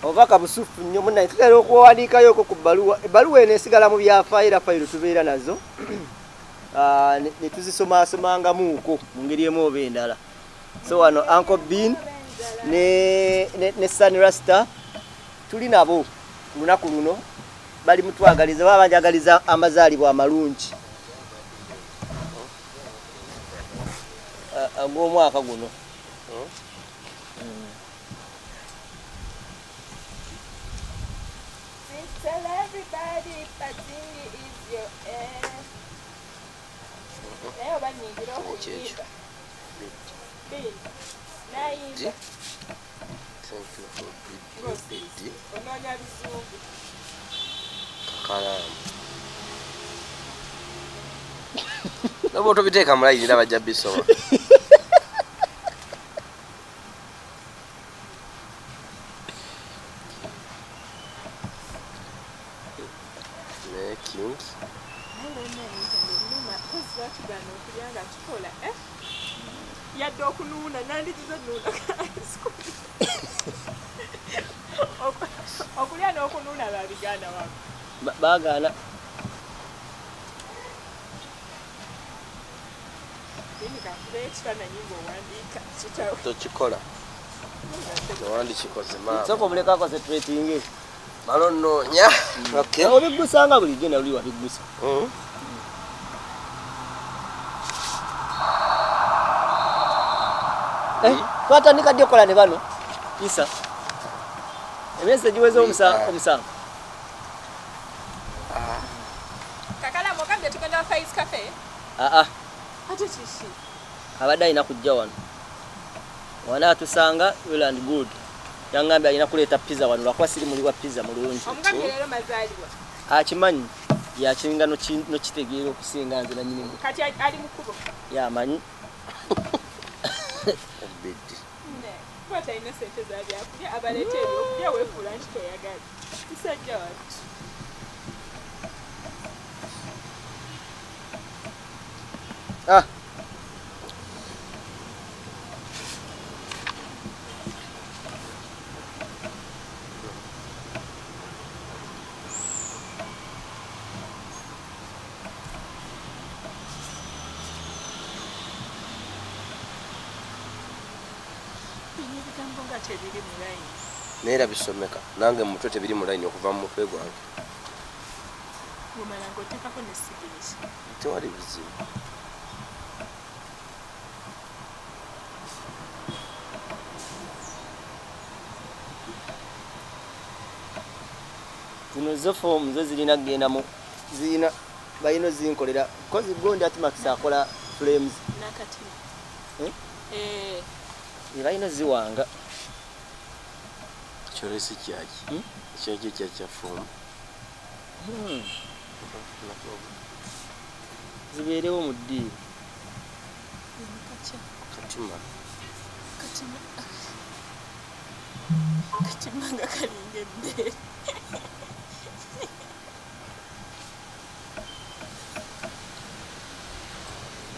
[SPEAKER 2] obubaka busufu nnyo munaye tutera okuwandiikayoko ku bbaluwa. Ebbaluwa eno esigala mu byafayiro fayiro tubeera nazo ne ne tuzisomasomangamuuko mu ngeri emu oba endala. So wano uncle bin ne, ne, ne sun rasta tuli nabo ku lunaku luno. Bali mutwagaliza baba banjagaliza amazaalibwa amalungi. Ag'omwaka guno
[SPEAKER 4] Tell everybody Patingi is your ass. Naye oba nnyingira okuyimba. Bini, nayimba
[SPEAKER 1] Thank you for
[SPEAKER 4] ng'osiisi, onoonya bizungu.
[SPEAKER 1] kakalamu noba otobiteeka mulayini era bajja bisoma
[SPEAKER 4] eh? yadde okunuuna nandigize nuuna okulya n'okunuuna babiganda wabo
[SPEAKER 2] Ba- baagaana.
[SPEAKER 4] Nikakubayo ekifaananyi ng'owandiika kitawe
[SPEAKER 1] tokikola. Nowandikikoze maama
[SPEAKER 2] sooka obuleka concentrating
[SPEAKER 1] malo nnoonya okay.
[SPEAKER 2] Obiggusanga bulijjo naluli wabiggusa
[SPEAKER 1] Mhm.
[SPEAKER 2] Eh, twatandika ddi okukola ne bano isa. Emyezi tegiweze omusa- omusanvu aa abadde alina kujja wano. Wana atusanga well and good yangambye alina kuleeta pizza wano lwakuba siri muli wa pizza mulungi. Akimanyi yakiringa noki- nokitegeera okusinga nze nanyinimu yamanyi
[SPEAKER 4] talina sente za byakulya abaleeta ebyokulya weefuula nti toyagala. Musajja watu
[SPEAKER 2] ah
[SPEAKER 4] bino ebigambo nga tebiri mu layini
[SPEAKER 1] neera bisomeka. Nange mumutwe tebiri mu layini okuva mu mutwe gwange. Tewali bizibu
[SPEAKER 2] zino zo fomu zo zirina kgenda mu zirina balina zinkolera kozi gondi atimax akola flames.
[SPEAKER 4] Nakati.
[SPEAKER 2] Eh?
[SPEAKER 4] Eh,
[SPEAKER 2] balina ziwanga
[SPEAKER 1] kyolesi kyaki.
[SPEAKER 2] Hmm?
[SPEAKER 1] kyekyo kya kyafumu
[SPEAKER 2] zibeerewo mu ddiiri
[SPEAKER 4] katya
[SPEAKER 1] katima.
[SPEAKER 4] Katima nga kalinga ebbeere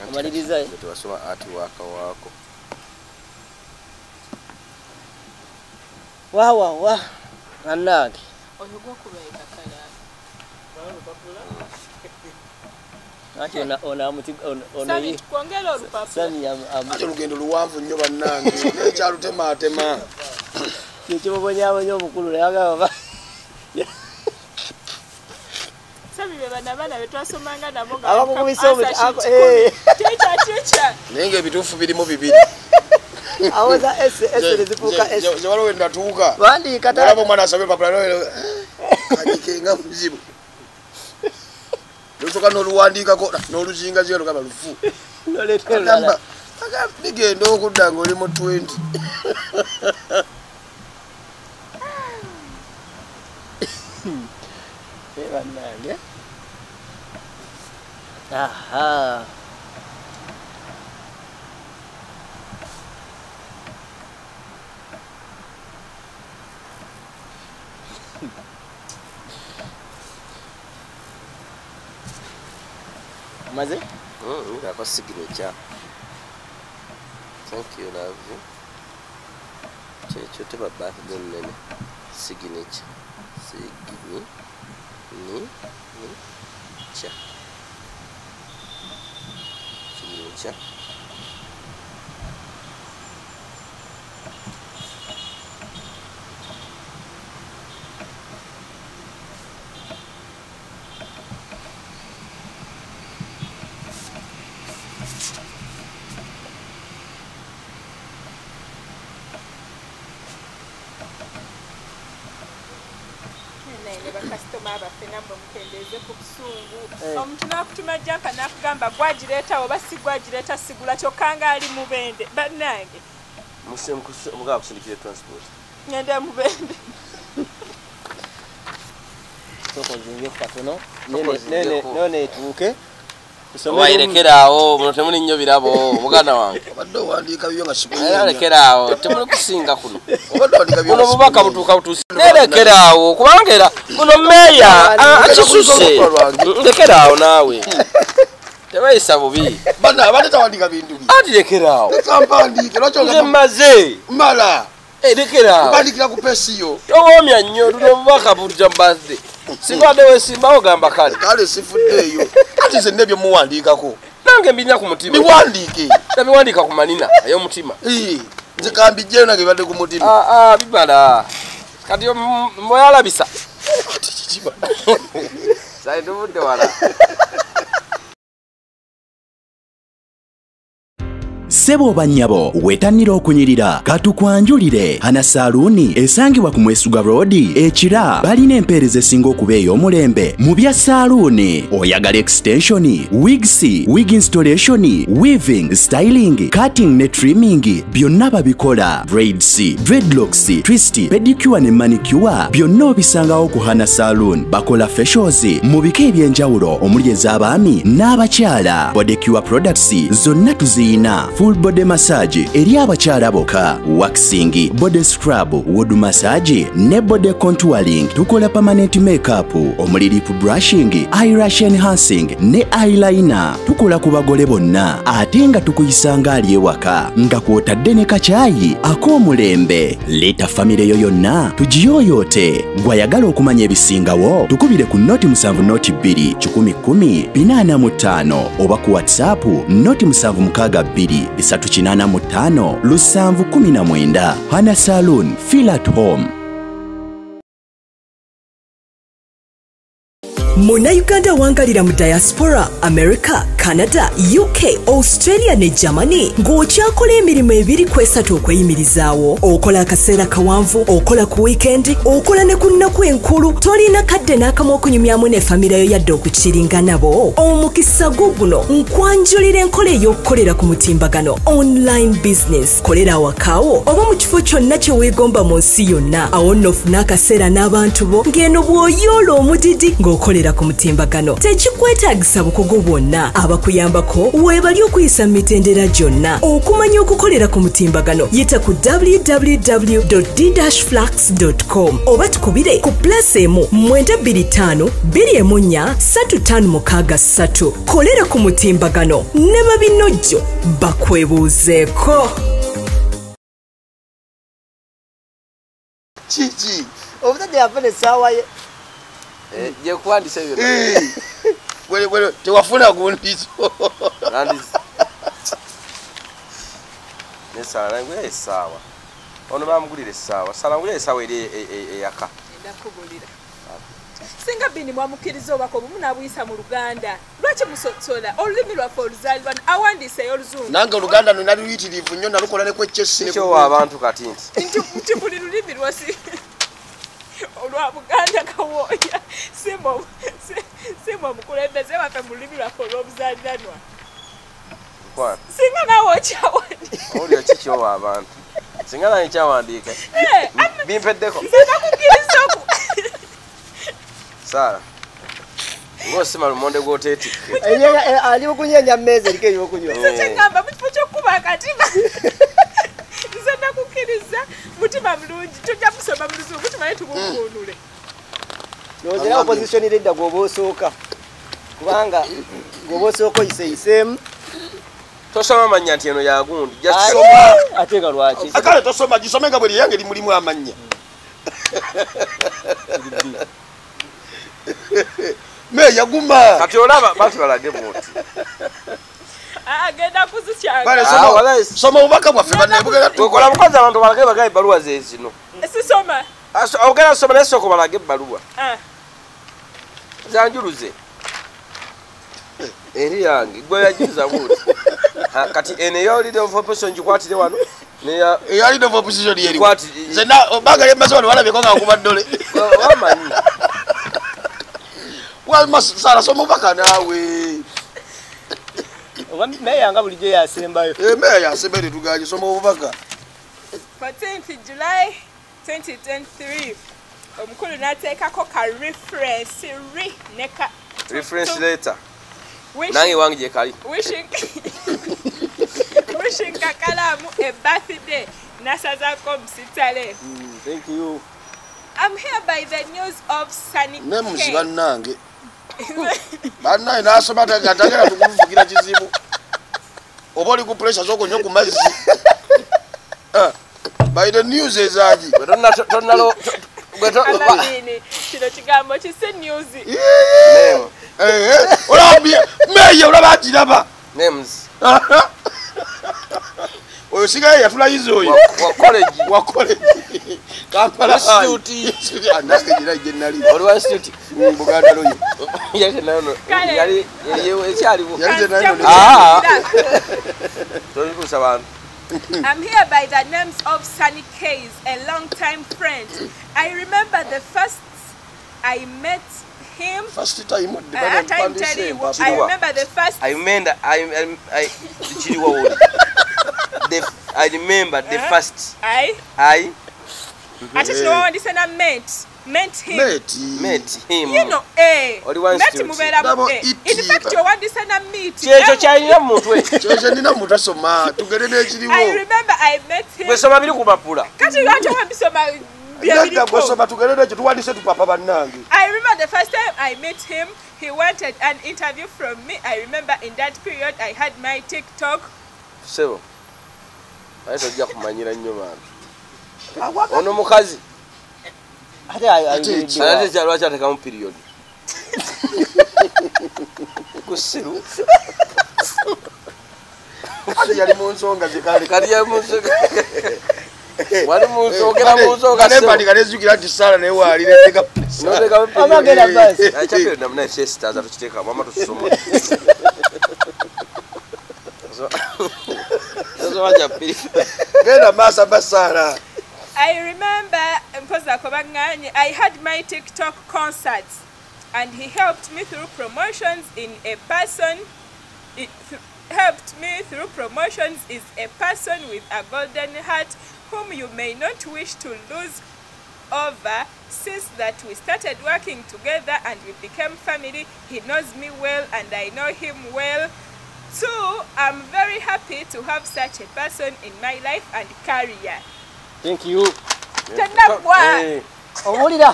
[SPEAKER 2] Omaliriza, eh?
[SPEAKER 1] tewasoma ati waka waako
[SPEAKER 2] wawawa annange
[SPEAKER 4] oyo gwokubaye kakala
[SPEAKER 2] anti ona- ona amuti- ono- ono
[SPEAKER 4] Sami,
[SPEAKER 2] ye-
[SPEAKER 4] twongere olupapula
[SPEAKER 2] Sami am- am-
[SPEAKER 3] ati. Olugendo luwanvu nnyo bannange. Ekyalutematema
[SPEAKER 2] kyekimubonyabonya omukulu eh.
[SPEAKER 4] Teacher.
[SPEAKER 3] naye ngaebituufu birimu bibiri
[SPEAKER 2] awoza ese ese nezifuuka ese
[SPEAKER 3] zewaliwo endatuuka
[SPEAKER 2] wandiika
[SPEAKER 3] alaba omwana asaba empapula kanyike nga muzibu. Olusoka n'oluwandiikako n'oluzinga zero gaba lufu. Agamba agamba, bigenda okudda ngaoli mu 20
[SPEAKER 2] bannange. Aha maze?
[SPEAKER 1] Ngako signature. Thank you love kyekyo teba birthday nene. Signature. Signi ni ni cha. Signature
[SPEAKER 4] naye ne bakasitoma baffe nambwe mukendeeze ku busungu
[SPEAKER 2] Eh.
[SPEAKER 4] omuntu n'akutuma n'akugamba gwagireeta oba si gwagireeta sigula kyokka nga ali mubende. Bannange.
[SPEAKER 1] Mugaa kusindikira transport.
[SPEAKER 4] Ngende mubende.
[SPEAKER 2] Sooka ozingeku katono none etuuke
[SPEAKER 1] owairekeraawo muno temuli nnyo birabo muganda wange lekeraawo temuli kusinga kuno. Buno bubaka butuuka butuusi nerekeraawo kubanga era buno meeya akisuse lekeraawo naawe tebayisa bubi.
[SPEAKER 3] Bana abadde tawandiika bintu bye
[SPEAKER 1] ati lekeraawo
[SPEAKER 3] leka mpandiike lwaki
[SPEAKER 1] nze
[SPEAKER 3] oga
[SPEAKER 1] mmaze.
[SPEAKER 3] Mala
[SPEAKER 1] Eh, lekeraawo
[SPEAKER 3] mpandikira ku pesiyo
[SPEAKER 1] towoomya nnyo luno obubaka butya mbazde sibadde wesimbawo gamba kale.
[SPEAKER 3] Kale sifuddeeyo ati nze nebyo muwandiikako.
[SPEAKER 1] Nange mbirina ku mutima.
[SPEAKER 3] Biwandiike
[SPEAKER 1] nabiwandiika ku manina ey'omutima
[SPEAKER 3] Ii, nze kambijjeyo nange bibadde ku mutima.
[SPEAKER 1] Ah, ah, bibala. Kati mweyalabisa sai tuvudde wala
[SPEAKER 7] ssebo oba nnyabo wetannira okunyirira. Katukwanjulire hana saaluuni esangibwa ku mwesuga roodi ekira. Balina empeereza esinga okuba ey'omulembe. Mu bya saaluuni oyagala extensioni wigs wig installation weaving styling cutting ne trimming byonna babikola. Braids dreadlocks twist pedicure ne manicure byonna obisangawo ku hana saloon bakola facials mu bika eby'enjawulo omuli ez'abaami n'abakyala. Bodecure products zonna tuziyina full body massage eri abakyala bokka. Waxing body scrub wood massage ne body contouring. Tukola permanent makeup omuli lip brushing eyelash enhancing ne eyeliner. Tukola ku bagole bonna ate nga tukuyisanga ali ewaka. Nga kwotadde ne kacaayi ak'omulembe leeta famire yo yonna tugiyooyoote. Gwayagala okumanya ebisingawo tukubire ku noti 7 noti 2 1 45 oba ku whatsapp noti 762 385 719 hana saloon feel at home
[SPEAKER 8] munnayuganda wangalira mu diaspora america canada uk australia ne germany. Ng'okyakola emirimu ebiri kwesatu okweyimirizaawo. Okola akaseera kawanvu okola ku wiikendi okola ne ku nnaku enkulu. Tolina kadde n'akamu okunyumyamu ne famire yo yadde okukiringa nabo. Omukisa gwo guno nkwanjulira enkola ey'okukolera ku mutimbagano. Online business kolera awakaawo oba mu kifo kyonna kye weegomba mu nsi yonna. Awo nno ofune akaseera n'abantu bo. Ng'eno bw'oyoola omudidi ng'okolera ku mutimbagano. Tekikwetaagisa bukugu bwonna abakuyambako weebali okuyisa mu mitendera gyonna okumanya okukolera ku mutimbagano. Yita ku www ddashflax com oba tukubire ku plus emu 225 24 3563 kolera ku mutimbagano. Ne babinojjo bakwebuuzeeko.
[SPEAKER 3] Kiki
[SPEAKER 2] omusajja yafuna essaawa ye
[SPEAKER 1] gyekuwandisa ebyo
[SPEAKER 3] Wele- wele, tewafuna gundizo
[SPEAKER 1] Landizi. nesalangula esaawa ono bamugulira essaawa. Salangula essaawa eri e- e- eyaka.
[SPEAKER 4] Endakubulira singa bini mwamukkiriza obako obumu nabuyisa mu luganda lwaki musosola? Olulimi lwaffe oluzaalibwa awandiiseyo oluzungu.
[SPEAKER 3] Nange oluganda no nali luyitirivu nnyo nalukola ne kwekyesi
[SPEAKER 1] kikyowa abantu kati nti.
[SPEAKER 4] Nti- buli lulimi lwosi olwa buganda kawooya simba omukulembeze waffe mu lulimi lwaffe olw'obuzaaliranwa singa naawe okyawandi
[SPEAKER 1] owulira kikyowa abantu? Singa nani kyawandiika? Bimpeddeko.
[SPEAKER 4] nakukkiriza oku
[SPEAKER 1] saara ngaosima lumonde gwoteetikke.
[SPEAKER 2] Ali okunyenya mmeeza eriko ebyokunywa.
[SPEAKER 4] Kyeŋŋamba mu kifo ky'okkuba akatima nze nakukkiriza mutima mulungi tujja kusoma mu luzungu tumaye tubunkuunule
[SPEAKER 2] nozera opposition redda gwoba osooka kubanga gwoba osooka oyiseyiseemu.
[SPEAKER 1] Tosoma manya nti eno yagundi soma.
[SPEAKER 2] ate nga lwaki?
[SPEAKER 3] Akale tosoma gisome nga bweri yange limulimu amannya me yaguma
[SPEAKER 1] kati olaba bati balage bwoti
[SPEAKER 4] agenda kuzikyanga
[SPEAKER 3] Kale,
[SPEAKER 1] Ah,
[SPEAKER 3] soma-
[SPEAKER 1] walayi.
[SPEAKER 3] soma obubaka bwaffe banebugera
[SPEAKER 1] wekola mukozi abantu balage bagaye ebbaluwa zezino
[SPEAKER 4] sisoma
[SPEAKER 1] ogenda kusoma naye sooka balage ebbaluwa.
[SPEAKER 4] Ah,
[SPEAKER 1] zanjuluze. Eri yange gwe yajuza buti kati eno eyolide ofopesa ngikwatire wano? Neya
[SPEAKER 3] eyalina opposition yeri
[SPEAKER 1] Kwati-
[SPEAKER 3] zena obanga lyemaze wano walabyeko nga nkuba ddole.
[SPEAKER 1] Wamanyi
[SPEAKER 3] sala soma obubaka naawe
[SPEAKER 2] oba meya nga bulijjo yasembayo.
[SPEAKER 3] Emeya yasembere tuganye soma obubaka.
[SPEAKER 4] 14th July 2023 omukulu n'ateekako ka reference ri ne ka
[SPEAKER 1] reference letter.
[SPEAKER 4] Wishing-
[SPEAKER 1] nange wange gyekali
[SPEAKER 4] wishing wishing kakalaamu a birthday nasazako musitale
[SPEAKER 2] thank you.
[SPEAKER 4] I'm here by the news of sunny
[SPEAKER 3] nemuzi
[SPEAKER 4] K.
[SPEAKER 3] bannange bannaye nasoma nga tagera tukuvugira kizibu. Oba oli ku pressure zokunywa ku mazzi Ah, by the news
[SPEAKER 4] Amabini, kino kigambo kise news.
[SPEAKER 1] Name.
[SPEAKER 3] olabye meye olaba agiraba oyo sigaye yatulayiza oyo.
[SPEAKER 1] Wa wa college.
[SPEAKER 3] Wakole kampala
[SPEAKER 1] Institute.
[SPEAKER 3] nange gira gyenali
[SPEAKER 1] oli wa institute
[SPEAKER 3] buganda loyo
[SPEAKER 1] yali nayo
[SPEAKER 4] Kale.
[SPEAKER 1] yali yali ekyaliwo
[SPEAKER 3] Yali ze nayo ne-
[SPEAKER 1] Ah. tolikusa bantu.
[SPEAKER 4] I'm here by the names of Sunny Case, a long-time friend. I remember the first I met him.
[SPEAKER 3] first time
[SPEAKER 4] Uh, I can tell you, I remember the first.
[SPEAKER 1] I remember I I I the I remember the
[SPEAKER 4] Eh?
[SPEAKER 1] first
[SPEAKER 4] I.
[SPEAKER 1] I
[SPEAKER 4] Ate kino wawandise na met. Met him.
[SPEAKER 3] meti
[SPEAKER 1] met him
[SPEAKER 4] You know, eh.
[SPEAKER 1] Oli wa
[SPEAKER 4] Met
[SPEAKER 1] institute.
[SPEAKER 4] mubeera mu
[SPEAKER 3] Double
[SPEAKER 4] eh.
[SPEAKER 3] E
[SPEAKER 4] In fact, owandise na meet.
[SPEAKER 1] kyekyo kyalina mu mutwe
[SPEAKER 3] kyekyo nina mutasoma tugere
[SPEAKER 4] I
[SPEAKER 3] n'ekiriwo
[SPEAKER 4] remember I met him.
[SPEAKER 1] gwesoma biri ku mapula
[SPEAKER 4] Kati lwaki wabisoma biriko?
[SPEAKER 3] gwesoma tugere nekyo tuwandise tupapa bannange.
[SPEAKER 4] I remember the first time I met him, he wanted an interview from me. I remember in that period I had my TikTok.
[SPEAKER 1] sebo aye tojja kumanyira nnyo bantu. Ono mukazi?
[SPEAKER 2] Ate
[SPEAKER 1] kyalwaki atekamu period? Kusiru
[SPEAKER 3] ate yali mu nsonga zekale
[SPEAKER 1] kali ya munso wali munso ogera munso
[SPEAKER 3] nempandiga nezijukira nti sala naye waali neteka
[SPEAKER 2] Amagenda basi.
[SPEAKER 1] kyaperiod namunaye kyesitaza tukiteekamu ama tusoma tosoma kya period
[SPEAKER 3] genda maaso basaala
[SPEAKER 4] I remember mpoza kobanganye, I had my TikTok concerts and he helped me through promotions in a person it helped me through promotions is a person with a golden heart whom you may not wish to lose over since that we started working together and we became family. He knows me well and i know him well too. I'm very happy to have such a person in my life and career.
[SPEAKER 2] Thank you.
[SPEAKER 4] Tenabwa
[SPEAKER 1] Eh,
[SPEAKER 2] owulira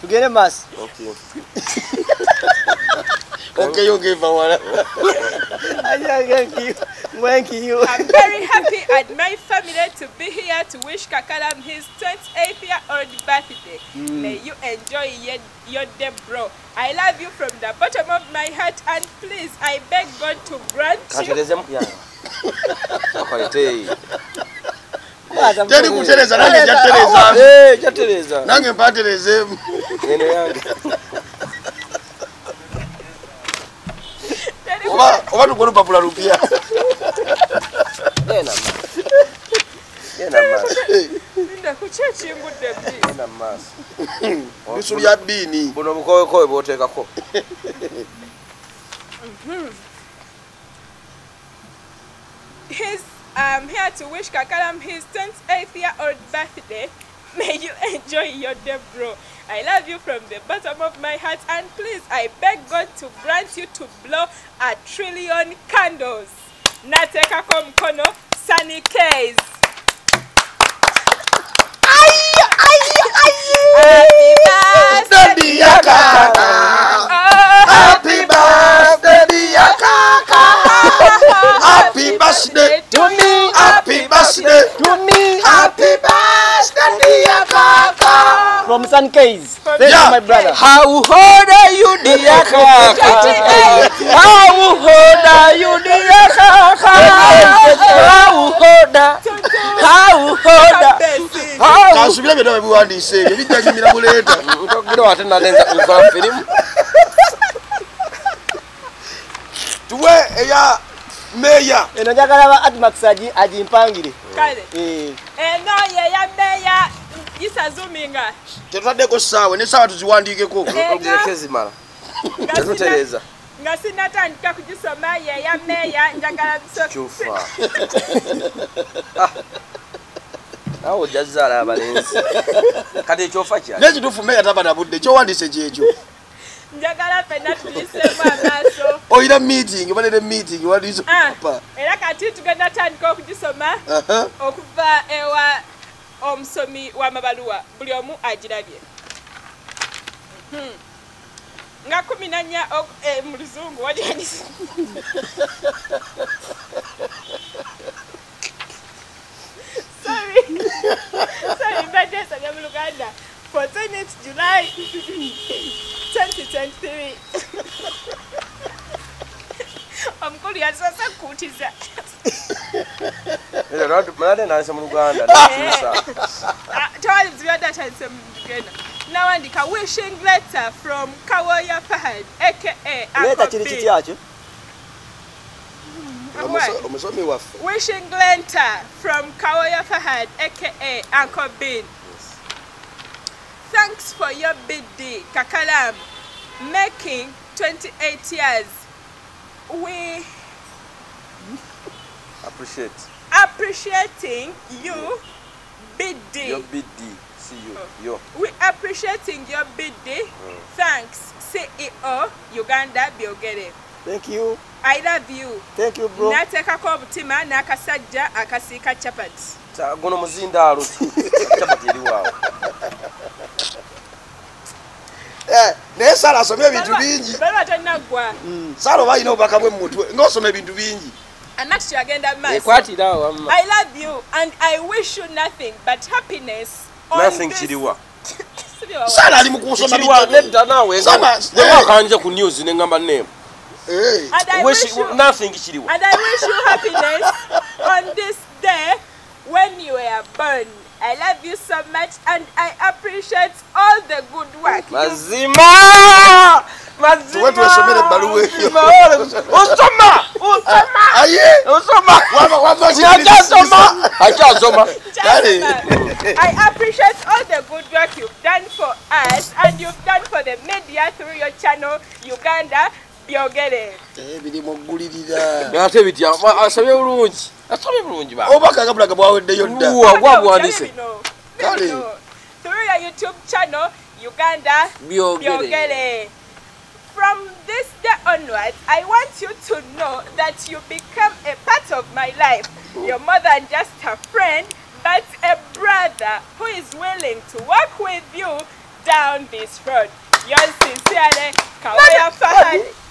[SPEAKER 2] tugende maaso.
[SPEAKER 1] Okay.
[SPEAKER 3] okeyo ngeva wala
[SPEAKER 2] thank you thank you
[SPEAKER 4] I'm very happy and my family to be here to wish Kakalam his 28th year old birthday. May you enjoy your, your day, bro. I love you from the bottom of my heart and please, I beg God to grant you.
[SPEAKER 1] katerezemu akalete
[SPEAKER 3] teri kutereza nange njatereza
[SPEAKER 1] jatereza
[SPEAKER 3] nange mpaterezemu
[SPEAKER 4] ekingudde bbi?
[SPEAKER 1] genda maaso
[SPEAKER 3] lusu lya bbiini
[SPEAKER 1] buno bukowekowe bwoteekako.
[SPEAKER 4] He's um, here to wish Kakalam his 28th year old birthday. May you enjoy your day, bro. I love you from the bottom of my heart, and please, I beg God to grant you to blow a trillion candles. Natekako mkono, sunny case. Happy birthday,
[SPEAKER 3] Dear Kaka,
[SPEAKER 4] oh,
[SPEAKER 3] happy birthday dear Kaka, happy birthday
[SPEAKER 4] to me.
[SPEAKER 3] happy birthday
[SPEAKER 2] to me
[SPEAKER 3] happy birthday dear Kaka.
[SPEAKER 2] From sun case thank
[SPEAKER 3] Yeah.
[SPEAKER 2] you my brother
[SPEAKER 1] How old are you, dear Kaka? How old are you, dear Kaka? How old are How old
[SPEAKER 4] Kabesi.
[SPEAKER 1] How
[SPEAKER 3] kansubira byonna webiwandiise ebyo bijja nyumira buleeta
[SPEAKER 1] Ntogera ate nalenza nkola firimu.
[SPEAKER 3] tuwe eya meeya
[SPEAKER 2] eno njagala ba admax agi agimpangire
[SPEAKER 4] Kale.
[SPEAKER 2] Eh,
[SPEAKER 4] eno ye ya meya yisazuminga
[SPEAKER 3] tetutaddeko saawe nesaawa tuziwandiikeko
[SPEAKER 1] Ogireke zimala. Tetutereza.
[SPEAKER 4] nga sinatandika kugisoma ye ya meya njagala biso
[SPEAKER 1] Kyufa. Ah. Awo ojja zaala abalenzi. Kati ekyofa kyali.
[SPEAKER 3] nekituufu meeya taba na budde kyowandiise kyekyo
[SPEAKER 4] njagala fenna tuliseemu amaaso.
[SPEAKER 3] Oyina meeting. Banene meeting. Wandiise
[SPEAKER 4] Ah,
[SPEAKER 3] papa
[SPEAKER 4] era kati tugenda tandika okugisoma
[SPEAKER 3] Aha.
[SPEAKER 4] okuva ewa omusomi w'amabaluwa buli omu agirabye. Mhm. nga kumi nanya eh, mu luzungu walianisa sorry. Sorry mbadde nsabye mu luganda 14th july 2023 omukulu yasoose kuutiza
[SPEAKER 1] Mulade nalese mu Luganda.
[SPEAKER 4] Ah, tewali buzibu yadde atandise mu lugenda nawandika wishing letter from kawoya fahad aka
[SPEAKER 2] leeta kiri kityakyo
[SPEAKER 3] Omuso- omusomi waffe.
[SPEAKER 4] Wishing letter from kawoya fahad aka uncle bin thanks for your bd kakalam making 28 years we
[SPEAKER 1] Appreciate.
[SPEAKER 4] appreciating you bd
[SPEAKER 1] Your BD. See you. Yo.
[SPEAKER 4] We appreciating your bid. Thanks, CEO Uganda Biogere.
[SPEAKER 2] thank you
[SPEAKER 4] I love you.
[SPEAKER 2] thank you bro
[SPEAKER 4] Nateekako obutima n'akasajja akasiika chapati.
[SPEAKER 1] Ta- guno muzindaalo capati eriwaawo
[SPEAKER 3] Eh, naye saala asomye ebintu bingi. saala oba alina obubaka bwe mumutwe ngaosoma ebintu bingi.
[SPEAKER 4] Mu maaso.
[SPEAKER 1] ekwatirawo wamma.
[SPEAKER 4] I love you and I wish you nothing but happiness.
[SPEAKER 1] nothing kiriwa
[SPEAKER 3] saala ali mu kusoma
[SPEAKER 1] kiriwa
[SPEAKER 3] bitabo.
[SPEAKER 1] nedda naawe
[SPEAKER 3] Sama-
[SPEAKER 1] newakanja ku news neŋŋamba neemu
[SPEAKER 3] Eh,
[SPEAKER 4] And I wish you
[SPEAKER 1] nothing kiriwa
[SPEAKER 4] and I wish you happiness on this day when you were born. I love you so much and I appreciate all the good work you
[SPEAKER 1] mazima!
[SPEAKER 3] Tuwe tuwasomere ebbaluwa eyo.
[SPEAKER 1] osoma osoma
[SPEAKER 3] aye
[SPEAKER 1] osoma
[SPEAKER 3] Wava- wava-
[SPEAKER 1] akyasoma akyasoma
[SPEAKER 3] Kale.
[SPEAKER 4] I appreciate all the good work you've done for us and you've done for the media through your channel, Uganda Byogere.
[SPEAKER 3] Biri mu ggulirira
[SPEAKER 1] ate bitya asabye bulungi asabye bulungi ba
[SPEAKER 3] obubaka gabulaga bwaweddeyo dda
[SPEAKER 1] Luwa, gwabwandise
[SPEAKER 3] Kale.
[SPEAKER 4] Through your YouTube channel, Uganda
[SPEAKER 1] byogere.
[SPEAKER 4] From this day onwards, I want you to know that you become a part of my life. You're more than just a friend, but a brother who is willing to walk with you down this road. Yours sincerely, Kawaya Fahad,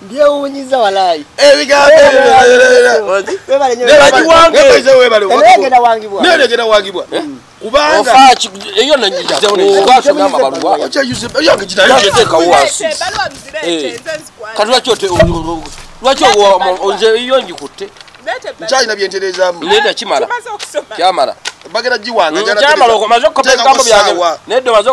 [SPEAKER 2] byewuunyiza walayi.
[SPEAKER 3] Ebigambo
[SPEAKER 2] wangibwa
[SPEAKER 3] neregera wangibwa kubanga
[SPEAKER 1] Ofa eyo nanyiza ogaso namba balwa.
[SPEAKER 3] yange
[SPEAKER 1] Yange tekawo wansi.
[SPEAKER 4] ebaluwa muzireete
[SPEAKER 1] Eh.
[SPEAKER 4] nze nzikwata
[SPEAKER 1] Kati lwaki iyo
[SPEAKER 4] ebaluwa.
[SPEAKER 3] nkyalina byentereezaamu
[SPEAKER 1] Nenda kimala. Kyamala.
[SPEAKER 3] bagera giwanga
[SPEAKER 1] Kyamala okomaze okukopa ebigambo byange. Nedda omaze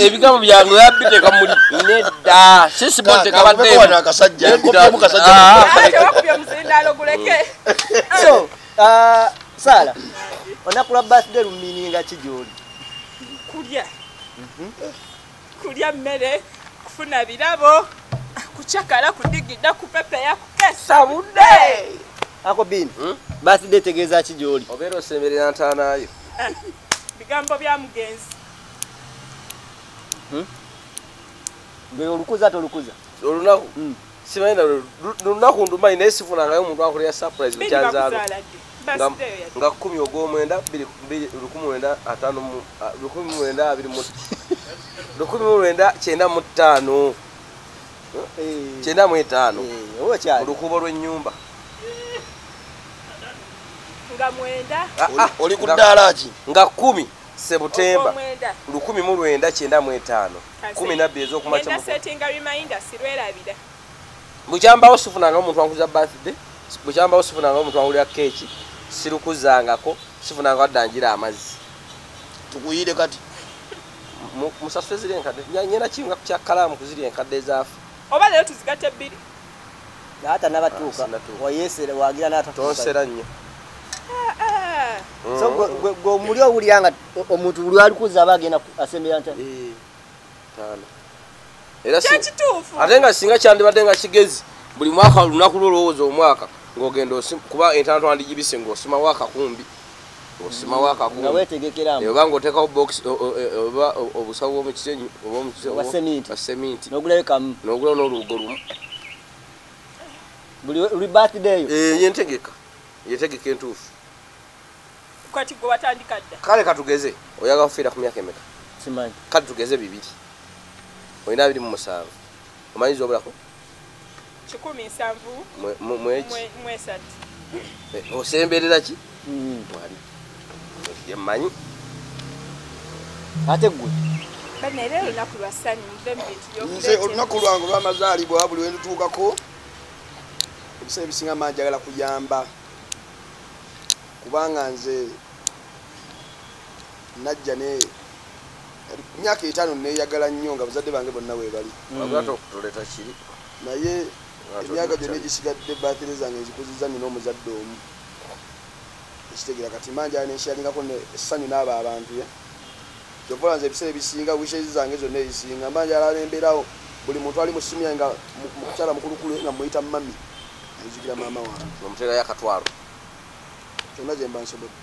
[SPEAKER 1] ebigambo byange yabiteeka muli. Nedda. Sisiboteka
[SPEAKER 3] wana akasajja nkopyemu kasajja.
[SPEAKER 4] Ate wakubya omuzindaalo guleke
[SPEAKER 2] so uh, sala olunaku lwa birthday lumininga ki gyoli?
[SPEAKER 4] Kulya. Kulya mmere kufuna birabo kucakala kudigida kupepeya kukesa budde.
[SPEAKER 2] Ako bini birthday tegeeza ki gyoli?
[SPEAKER 1] Obeera osemberera ntaanayo
[SPEAKER 4] bigambo bya mugenzi
[SPEAKER 2] gwe olukuza tolukuza.
[SPEAKER 1] Olunaku?
[SPEAKER 2] Mm.
[SPEAKER 1] simanyi lunaku ndumanyi naye sifunangayo omuntu akulera surprise
[SPEAKER 4] yadde
[SPEAKER 1] nga kumi ogwomwenda lukumi mwenda ataano lukumi mwenda abiri mu lukumi mu lwenda kyenda mu ttaano. Kyenda mu etaano.
[SPEAKER 2] Kyali.
[SPEAKER 1] Olukubo lw'ennyumba.
[SPEAKER 4] Nga mwenda.
[SPEAKER 1] Ah, ah,
[SPEAKER 3] oli ku ddaala ki?
[SPEAKER 1] nga kumi sebutemba lukumi mu lwenda kyenda mu etaano. Kumi
[SPEAKER 4] reminder sirwerabira.
[SPEAKER 1] Bukyambawo sifunanga omuntu wankuza birthday bukyambawo sifunanga omuntu wangulira keeki sirukuzangako sifunanga waddangira amazzi.
[SPEAKER 3] Tukuyire kati.
[SPEAKER 1] Mu- musasule ziri enkadde. Nyina kinga kya kalaamu kuziri enkadde ezaafe
[SPEAKER 4] oba leero tuzigatte ebbiri
[SPEAKER 2] ata nabatuuka.
[SPEAKER 1] Ah,
[SPEAKER 2] wayesere wagira n'atatuuka
[SPEAKER 1] tonsera nnyo
[SPEAKER 2] so gwe- omuli owulira nga omuntu buli alikuza aba agenda asembera nta
[SPEAKER 1] Eh, era ate nga singa kyandibadde nga kigezi buli mwaka lunaku lwolowooza omwaka ng'ogenda osi- kuba entaano twandigibise ng'osimawo akakumbi ng'osimawo
[SPEAKER 2] nga
[SPEAKER 1] akakumbi
[SPEAKER 2] wetegekeramu
[SPEAKER 1] oba ng'oteekawo box o- o- o- oba obusawo bwomukisenyi oba omukisenyi-
[SPEAKER 2] Obwa seminti.
[SPEAKER 1] bwa seminti
[SPEAKER 2] nogulayo
[SPEAKER 1] n'olubugo lumu.
[SPEAKER 2] Buli birthday
[SPEAKER 1] Eh, yentegeka. Yetegeka entuufu
[SPEAKER 4] kati gwe watandika dda?
[SPEAKER 1] Kale katugeze oyagala kufiira ku myaka emeka?
[SPEAKER 2] Simanyi.
[SPEAKER 1] Kale tugeze bibiri. Olina abiri mu musanvu. Omanyiza obulako?
[SPEAKER 4] Kikumi nsanvu mwesatu
[SPEAKER 1] Eh, osemberera ki?
[SPEAKER 2] Mm.
[SPEAKER 1] wali yemmanyi
[SPEAKER 2] ate gwe
[SPEAKER 4] bane era olunaku lwa ssanyu muve mu bintu
[SPEAKER 3] nze olunaku lwange olw'amazaalibwa buli we ndutuukako ebiseera ebisinga mangi njagala kuyamba kubanga nze najja ne myaka etaano neeyagala nnyo nga bazadde bange bonna weebali
[SPEAKER 1] wabula toleta kiri?
[SPEAKER 3] Naye emyaka gyonna egisigadde baatire zange nzikuziza nina omuzadde omu. Ekitegera kati manjala nenshiyalingako essanyu n'abo abantu ya kyovola nze ebiseera ebisinga wishezi zange zonna ezisinga. Manjala nembeerawo buli muntu ali mu ssimu yange nga mu- mukukyala mukulukulu nga muyita mami. Ayizikira maama wange.
[SPEAKER 1] Omuteerayo akatwalo
[SPEAKER 3] kyonna gye mba nsobodde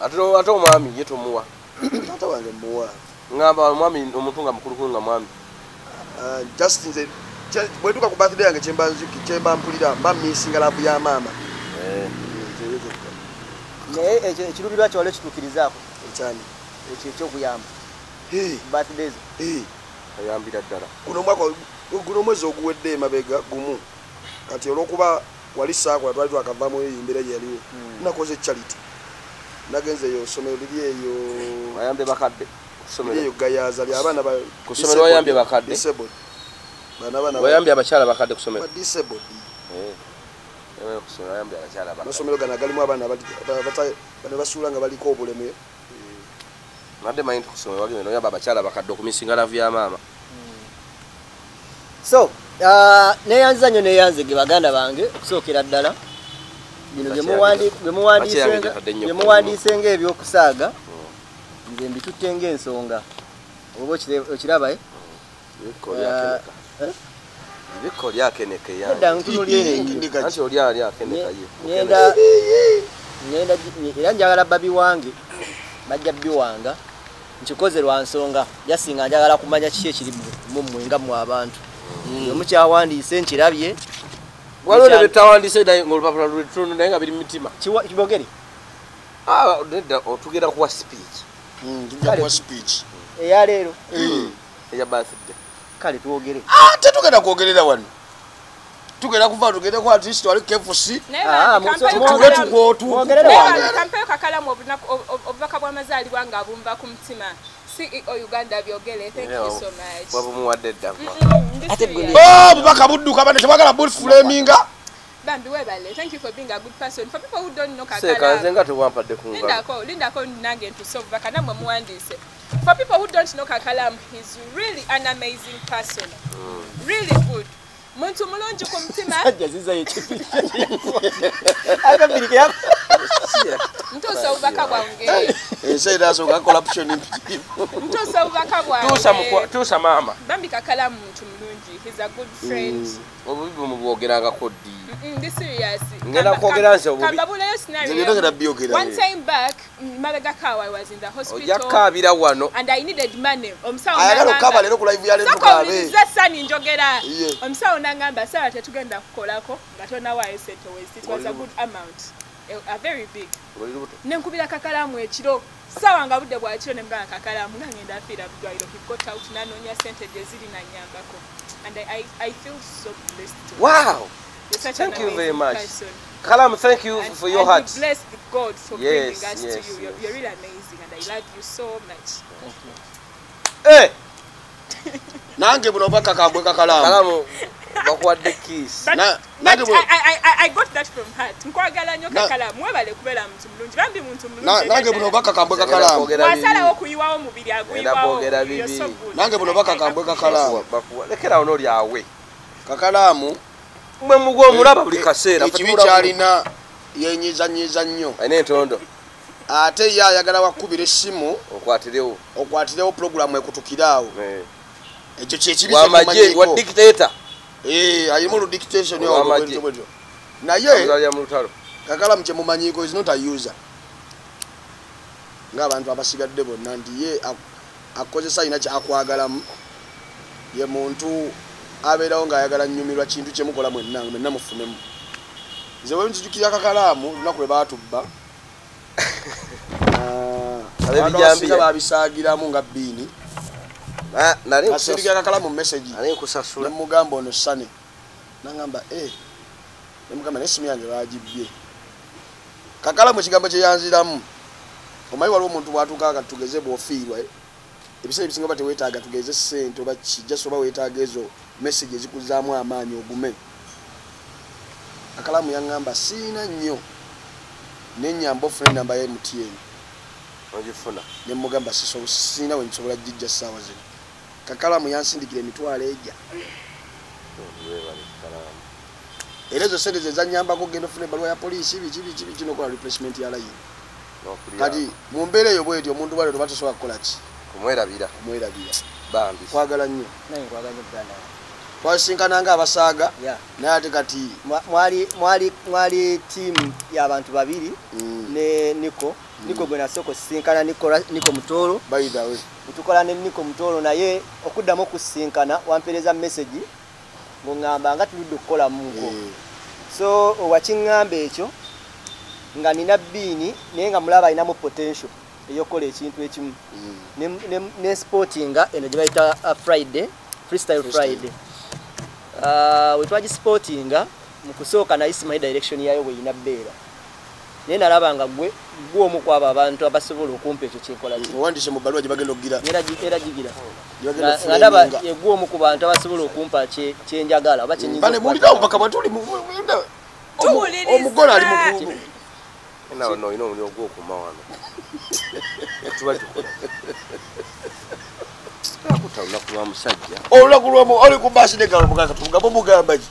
[SPEAKER 1] ate ate omwami ye tomuwa?
[SPEAKER 3] Taata wange muwa.
[SPEAKER 1] Ngamba omwami omuntu nga mukulukulu nga mwami.
[SPEAKER 3] Ah, just nze bwetuka ku birthday yange kyemba mpulira mba misinga laavu ya maama.
[SPEAKER 1] Eh,
[SPEAKER 2] naye ekyo ekirubirwa kyole kituukirizaako
[SPEAKER 3] ekyani?
[SPEAKER 2] Ekyo ekyokuyamba.
[SPEAKER 3] Hey,
[SPEAKER 2] birthdays.
[SPEAKER 3] Hey.
[SPEAKER 1] ayambira ddala.
[SPEAKER 3] Guno omwaka guno omwezi oguwedde emabega gumu. Kati olwokuba wali saakola twali twakavaamu eyo embeera gye yaliwo. Nakoze charity. Nagenze eyo somero liri eyo
[SPEAKER 1] ayambye bakadde kusomero.
[SPEAKER 3] eyo gayaza lyabaana ba
[SPEAKER 1] Ku ssomero wayambye bakadde?
[SPEAKER 3] bana
[SPEAKER 1] wayambye abakyala bakadde
[SPEAKER 3] ba
[SPEAKER 1] kusomero Eh, kusomero.
[SPEAKER 3] Amasomero gano agalimu abaana bano basuula nga baliko obulemu
[SPEAKER 1] nadde manyi nti kusomero wagenda noyamba abakyala bakadde okumisinga lavu ya maama.
[SPEAKER 2] So neyanziza nnyo neyanze ge baganda bange okusookera ddala. Bino bye muwandi- bye muwandiisenga-
[SPEAKER 1] Bakyange ddala nnyo
[SPEAKER 2] bye muwandiisenga ebyokusaaga nze mbitutte ng'ensonga. Oba okire- okiraba eh?
[SPEAKER 1] Ebikko byakeneka. biko lyakeneka
[SPEAKER 2] edda ntunulye
[SPEAKER 1] anti oli ali akeneka ye.
[SPEAKER 2] Ngenda ngenda gi- era njagala babi wange bajja biwanga nkikoze lwa nsonga. Jasinga njagala kumanya kiki ekiri mu mmwe nga mu abantu omukyawandiise nkirabye.
[SPEAKER 1] Waliwo ne betawandise naye ngaolupapula lwetundu naye nga biri mumitima
[SPEAKER 2] kibogere.
[SPEAKER 1] Ah, nedda otugenda kuwa speech.
[SPEAKER 3] Kuwa speech.
[SPEAKER 2] Eyaleero
[SPEAKER 1] eya birthday.
[SPEAKER 2] Kale twogere.
[SPEAKER 3] Ah, tetugenda kwogerera wano. Tugenda kuva tugende ku artist wali
[SPEAKER 2] Ah,
[SPEAKER 4] kampeyo
[SPEAKER 3] tuge
[SPEAKER 4] kakalamu-
[SPEAKER 3] tukwotu
[SPEAKER 2] Mwogerere
[SPEAKER 4] naye
[SPEAKER 2] wange.
[SPEAKER 4] bambi kampeyo kakalamu obunaku- ob- ob- obubaka bw'amazaalibwa nga bumva ku mutima ceo uganda byogere thank you so much.
[SPEAKER 1] wabumuwadde
[SPEAKER 4] Mm,
[SPEAKER 2] Ate
[SPEAKER 4] serious.
[SPEAKER 2] gwe
[SPEAKER 3] Oh, bubaka budduka bane tebagala bull flaminga.
[SPEAKER 4] Bambi webale thank you for being a good person. For people who don't know
[SPEAKER 1] seeka nze
[SPEAKER 4] kakalamu
[SPEAKER 1] nga tewampadde ku ngalo.
[SPEAKER 4] Lindako lindako nange ntuse obubaka nammwe muwandiise. For people who don't know kakalamu he's really an amazing person. Really good. Muntu mulungi ku mutima.
[SPEAKER 2] Ajja zizayo ekipiri akapiri keyako
[SPEAKER 4] ntuuse obubaka bwange
[SPEAKER 3] ensi erasooka corruption
[SPEAKER 1] tuusa maama.
[SPEAKER 4] Bambi kakalamu muntu mulungi. He's a good friend.
[SPEAKER 1] Obubi bumubwogerangako ddi
[SPEAKER 4] Mm,
[SPEAKER 1] Ngenda kwogera.
[SPEAKER 3] Nze
[SPEAKER 4] mm, hospital.
[SPEAKER 1] Kukaabira wano.
[SPEAKER 4] And i needed money. Omusawo
[SPEAKER 3] ayagala okukaba leero ku live ya leero
[SPEAKER 4] Sooka
[SPEAKER 3] tukaabe
[SPEAKER 4] owulirize sani njogera. Omusawo n'agamba sawa tetugenda kukolako. Nga tonawaayo sente west it was a good amount very big
[SPEAKER 1] Oli lubuto.
[SPEAKER 4] nenkubira kakalamu ekiro sawa nga budde bwakiro nemugamba kakalamu nangenda afiira bulwaliro he got out nanoonya sente gye ziri nanyambako and I, I, i feel so blessed to
[SPEAKER 1] wow
[SPEAKER 4] You're such
[SPEAKER 1] Thank
[SPEAKER 4] an
[SPEAKER 1] you very much.
[SPEAKER 4] person.
[SPEAKER 1] kalamu thank you
[SPEAKER 4] And,
[SPEAKER 1] for your
[SPEAKER 4] and
[SPEAKER 1] heart
[SPEAKER 4] we bless God for
[SPEAKER 1] Yes,
[SPEAKER 4] bringing us
[SPEAKER 1] yes,
[SPEAKER 4] to you. You're,
[SPEAKER 1] yes.
[SPEAKER 4] you're really amazing, and I love you so much.
[SPEAKER 1] Eh,
[SPEAKER 3] nange buno obubaka kambwe kakalaamu
[SPEAKER 1] kalamu bakuwadde kiss.
[SPEAKER 4] But,
[SPEAKER 3] Na-
[SPEAKER 4] but
[SPEAKER 3] nange bwe-
[SPEAKER 4] I, I, I, I got that from heart. Nkwagala nnyo
[SPEAKER 3] Na-
[SPEAKER 4] kakalamu webale kubeera muntu mulungi bambi muntu
[SPEAKER 3] Na-
[SPEAKER 4] mulungi
[SPEAKER 3] nange buno obubaka kambwe kakalaamu
[SPEAKER 1] Kwogera bibi.
[SPEAKER 4] wasalawo okuyiwawo omubiri aguyiwawo
[SPEAKER 3] nange buno obubaka kambwe kakalaamu
[SPEAKER 1] Bakuwa- bakuwa- lekerawo n'olyawe
[SPEAKER 3] kakalaamu
[SPEAKER 1] mwe mugwa omulaba buli kaseera
[SPEAKER 3] ekibi kyalina yenyizanyiza nnyo.
[SPEAKER 1] Alina entondo.
[SPEAKER 3] Ate ye ayagala wakubira essimu
[SPEAKER 1] okwatirewo.
[SPEAKER 3] okwatirewo pulogulamu ekutukiraawo.
[SPEAKER 1] Eh.
[SPEAKER 3] ekyo kyekibi
[SPEAKER 1] wamagye wa dictator
[SPEAKER 3] alimu oludikitation
[SPEAKER 1] Ow'amagye.
[SPEAKER 3] naye
[SPEAKER 1] amuzalira mu lutalo
[SPEAKER 3] kakalamu kyemumanyiiko is not a user. Ngaabantu abasigadde bonna nti ye ak- akozesa alina kyakwagalamu ye muntu abeerawo ng'ayagala nnyumirwa kintu kyemukola mwenna mwenna mufunemu nze bwe nzijukira kakalaamu lunaku lwe baatubba.
[SPEAKER 1] Ab'ebijambiya.
[SPEAKER 3] babisaagiramu nga bbiini Kakalamu message.
[SPEAKER 1] nali nkusasula.
[SPEAKER 3] Nemugamba ono sane nagamba e nemugamba nesimu yange bagibye kakalamu ekigambo kyeyanziramu omanyi waliwo omuntu bwatuuka nga tugeze bwofiirwa eh? ebiseera ebisinga oba tewetaaga tugeze sente oba kijasa oba wetaaga ezo message ezikuzaamu amaanyi ogume. Kakalamu yaŋŋamba siina nnyo. Nenyamba ofuna enamba ya mtn
[SPEAKER 1] ogifuna.
[SPEAKER 3] Nemugamba siina wensobola gijja ssaawa zino kakalamu yansindikira emitwalo ejja era ezo sente zezanyambako genda ofuna ebaluwa ya poliisi biki biki biki nokola replacement ya layini kati mu mbeera eyo bweti omuntu bwale toba tosobola kukola ki?
[SPEAKER 1] Kumwerabira.
[SPEAKER 3] Kumwerabira.
[SPEAKER 1] Bambi.
[SPEAKER 3] Kwagala nnyo. Twasinkananga abasaga.
[SPEAKER 2] Ya.
[SPEAKER 3] Naye ate kati
[SPEAKER 2] Mwa- mwali mwali mwali tiimu y'abantu babiri
[SPEAKER 3] mm,
[SPEAKER 2] ne niko niko gwe nasooka osisinkana Nicola- niko mutoolo. Netukola ne niko mutoolo naye okuddamu okusinkana wampeereza message ng'oŋŋamba nga tuludde okukola munko
[SPEAKER 3] eh,
[SPEAKER 2] so wakiŋŋamba ekyo nga nina bbiini naye nga mulaba alinamu potential ey'okukola ekintu ekimu.
[SPEAKER 3] Mm,
[SPEAKER 2] ne- sportinga eno gye bayita uh, friday freestyle
[SPEAKER 3] Freestyle.
[SPEAKER 2] friday. Uh, wetwagisportinga mu kusooka naye simanyi direction yayo bweyina bbeera naye nalaba nga gwe gwe omu kwabo abantu abasobola okumpa ekyo kyenkola ki?
[SPEAKER 3] Owandise mu baluwa gye bagenda okugira
[SPEAKER 2] era gi- era gigira. Nga- ndaba yegwe omu ku bantu abasobola okumpa kye- kyenjagala oba kyenyinza
[SPEAKER 3] bane
[SPEAKER 2] okukwata.
[SPEAKER 3] muwulirawo paka bwetuli mu- mu- mu-
[SPEAKER 4] Tuwuliriza.
[SPEAKER 3] omugole ali mu
[SPEAKER 1] nawe noolina omuliro gwokuma wano tuba tukola akuta olunaku lwa musajja
[SPEAKER 3] olunaku lwamu oli ku baasi negalomukaka tugamba omugamba ki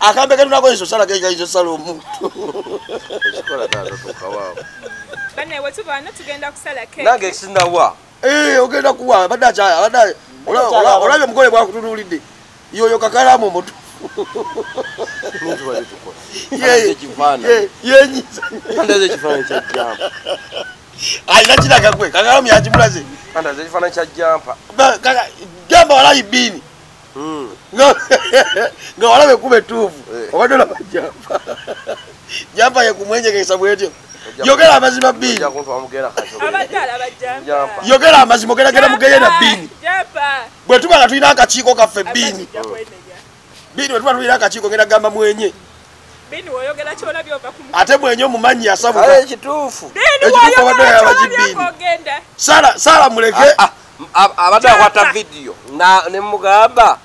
[SPEAKER 3] akambe katunako enso sala kekaizo sala omuntu.
[SPEAKER 1] Nange sinawa
[SPEAKER 3] Eh, ogenda kuwa olabye omugole bwakutunuulidde. Yoyo kakalamu omutu alina kiraga gwe kakalamu yakimulaze.
[SPEAKER 1] Jampa
[SPEAKER 3] Ba- kaka- gamba walayi bbiini.
[SPEAKER 1] Mm.
[SPEAKER 3] Nga nga walaba ekuba etuufu
[SPEAKER 1] Eh.
[SPEAKER 3] obadde olaba jampa jampa yekumwenyekesa bwetyo. Yogera amazima
[SPEAKER 4] Jampa.
[SPEAKER 3] yogera amazima ogeragera mugeye na
[SPEAKER 4] jampa
[SPEAKER 3] bwe tuba nga tulina akakiiko kaffe
[SPEAKER 4] kwenenya
[SPEAKER 3] bbiini bwe tuba tulina akakiiko ngenda gamba mwenye.
[SPEAKER 4] Bini
[SPEAKER 3] ate mwenye omumanyi
[SPEAKER 1] kale
[SPEAKER 3] yasabuka
[SPEAKER 1] ekituufu.
[SPEAKER 4] Bini
[SPEAKER 3] abadde
[SPEAKER 4] woyogera
[SPEAKER 3] yaba
[SPEAKER 4] kyolabye
[SPEAKER 3] kibbini.
[SPEAKER 4] ng'ogenda
[SPEAKER 3] sala sala muleke.
[SPEAKER 1] Ah, ah, abadde akwata vidiyo na nemugamba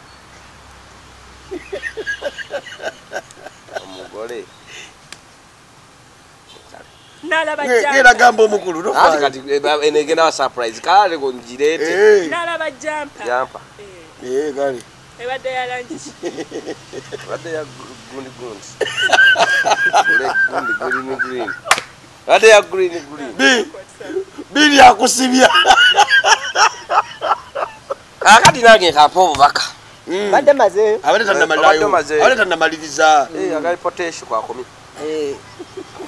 [SPEAKER 1] omugole.
[SPEAKER 4] Jampa
[SPEAKER 3] gamba omukulu
[SPEAKER 1] kati eh, enegenda wa surprise. Kale ngo ngireete
[SPEAKER 3] Eh,
[SPEAKER 4] nalaba jampa.
[SPEAKER 1] Jampa.
[SPEAKER 4] Eh,
[SPEAKER 3] kale.
[SPEAKER 4] Ebadde yalangi
[SPEAKER 1] badde ya gundi gundi Gule gundi green green badde ya green green.
[SPEAKER 3] Bi- biri akusibya
[SPEAKER 1] akati nange nkampa obubaka.
[SPEAKER 2] Badde mazeeyo
[SPEAKER 3] abadde tannamaliriza
[SPEAKER 1] Eh, agali potential kwakomi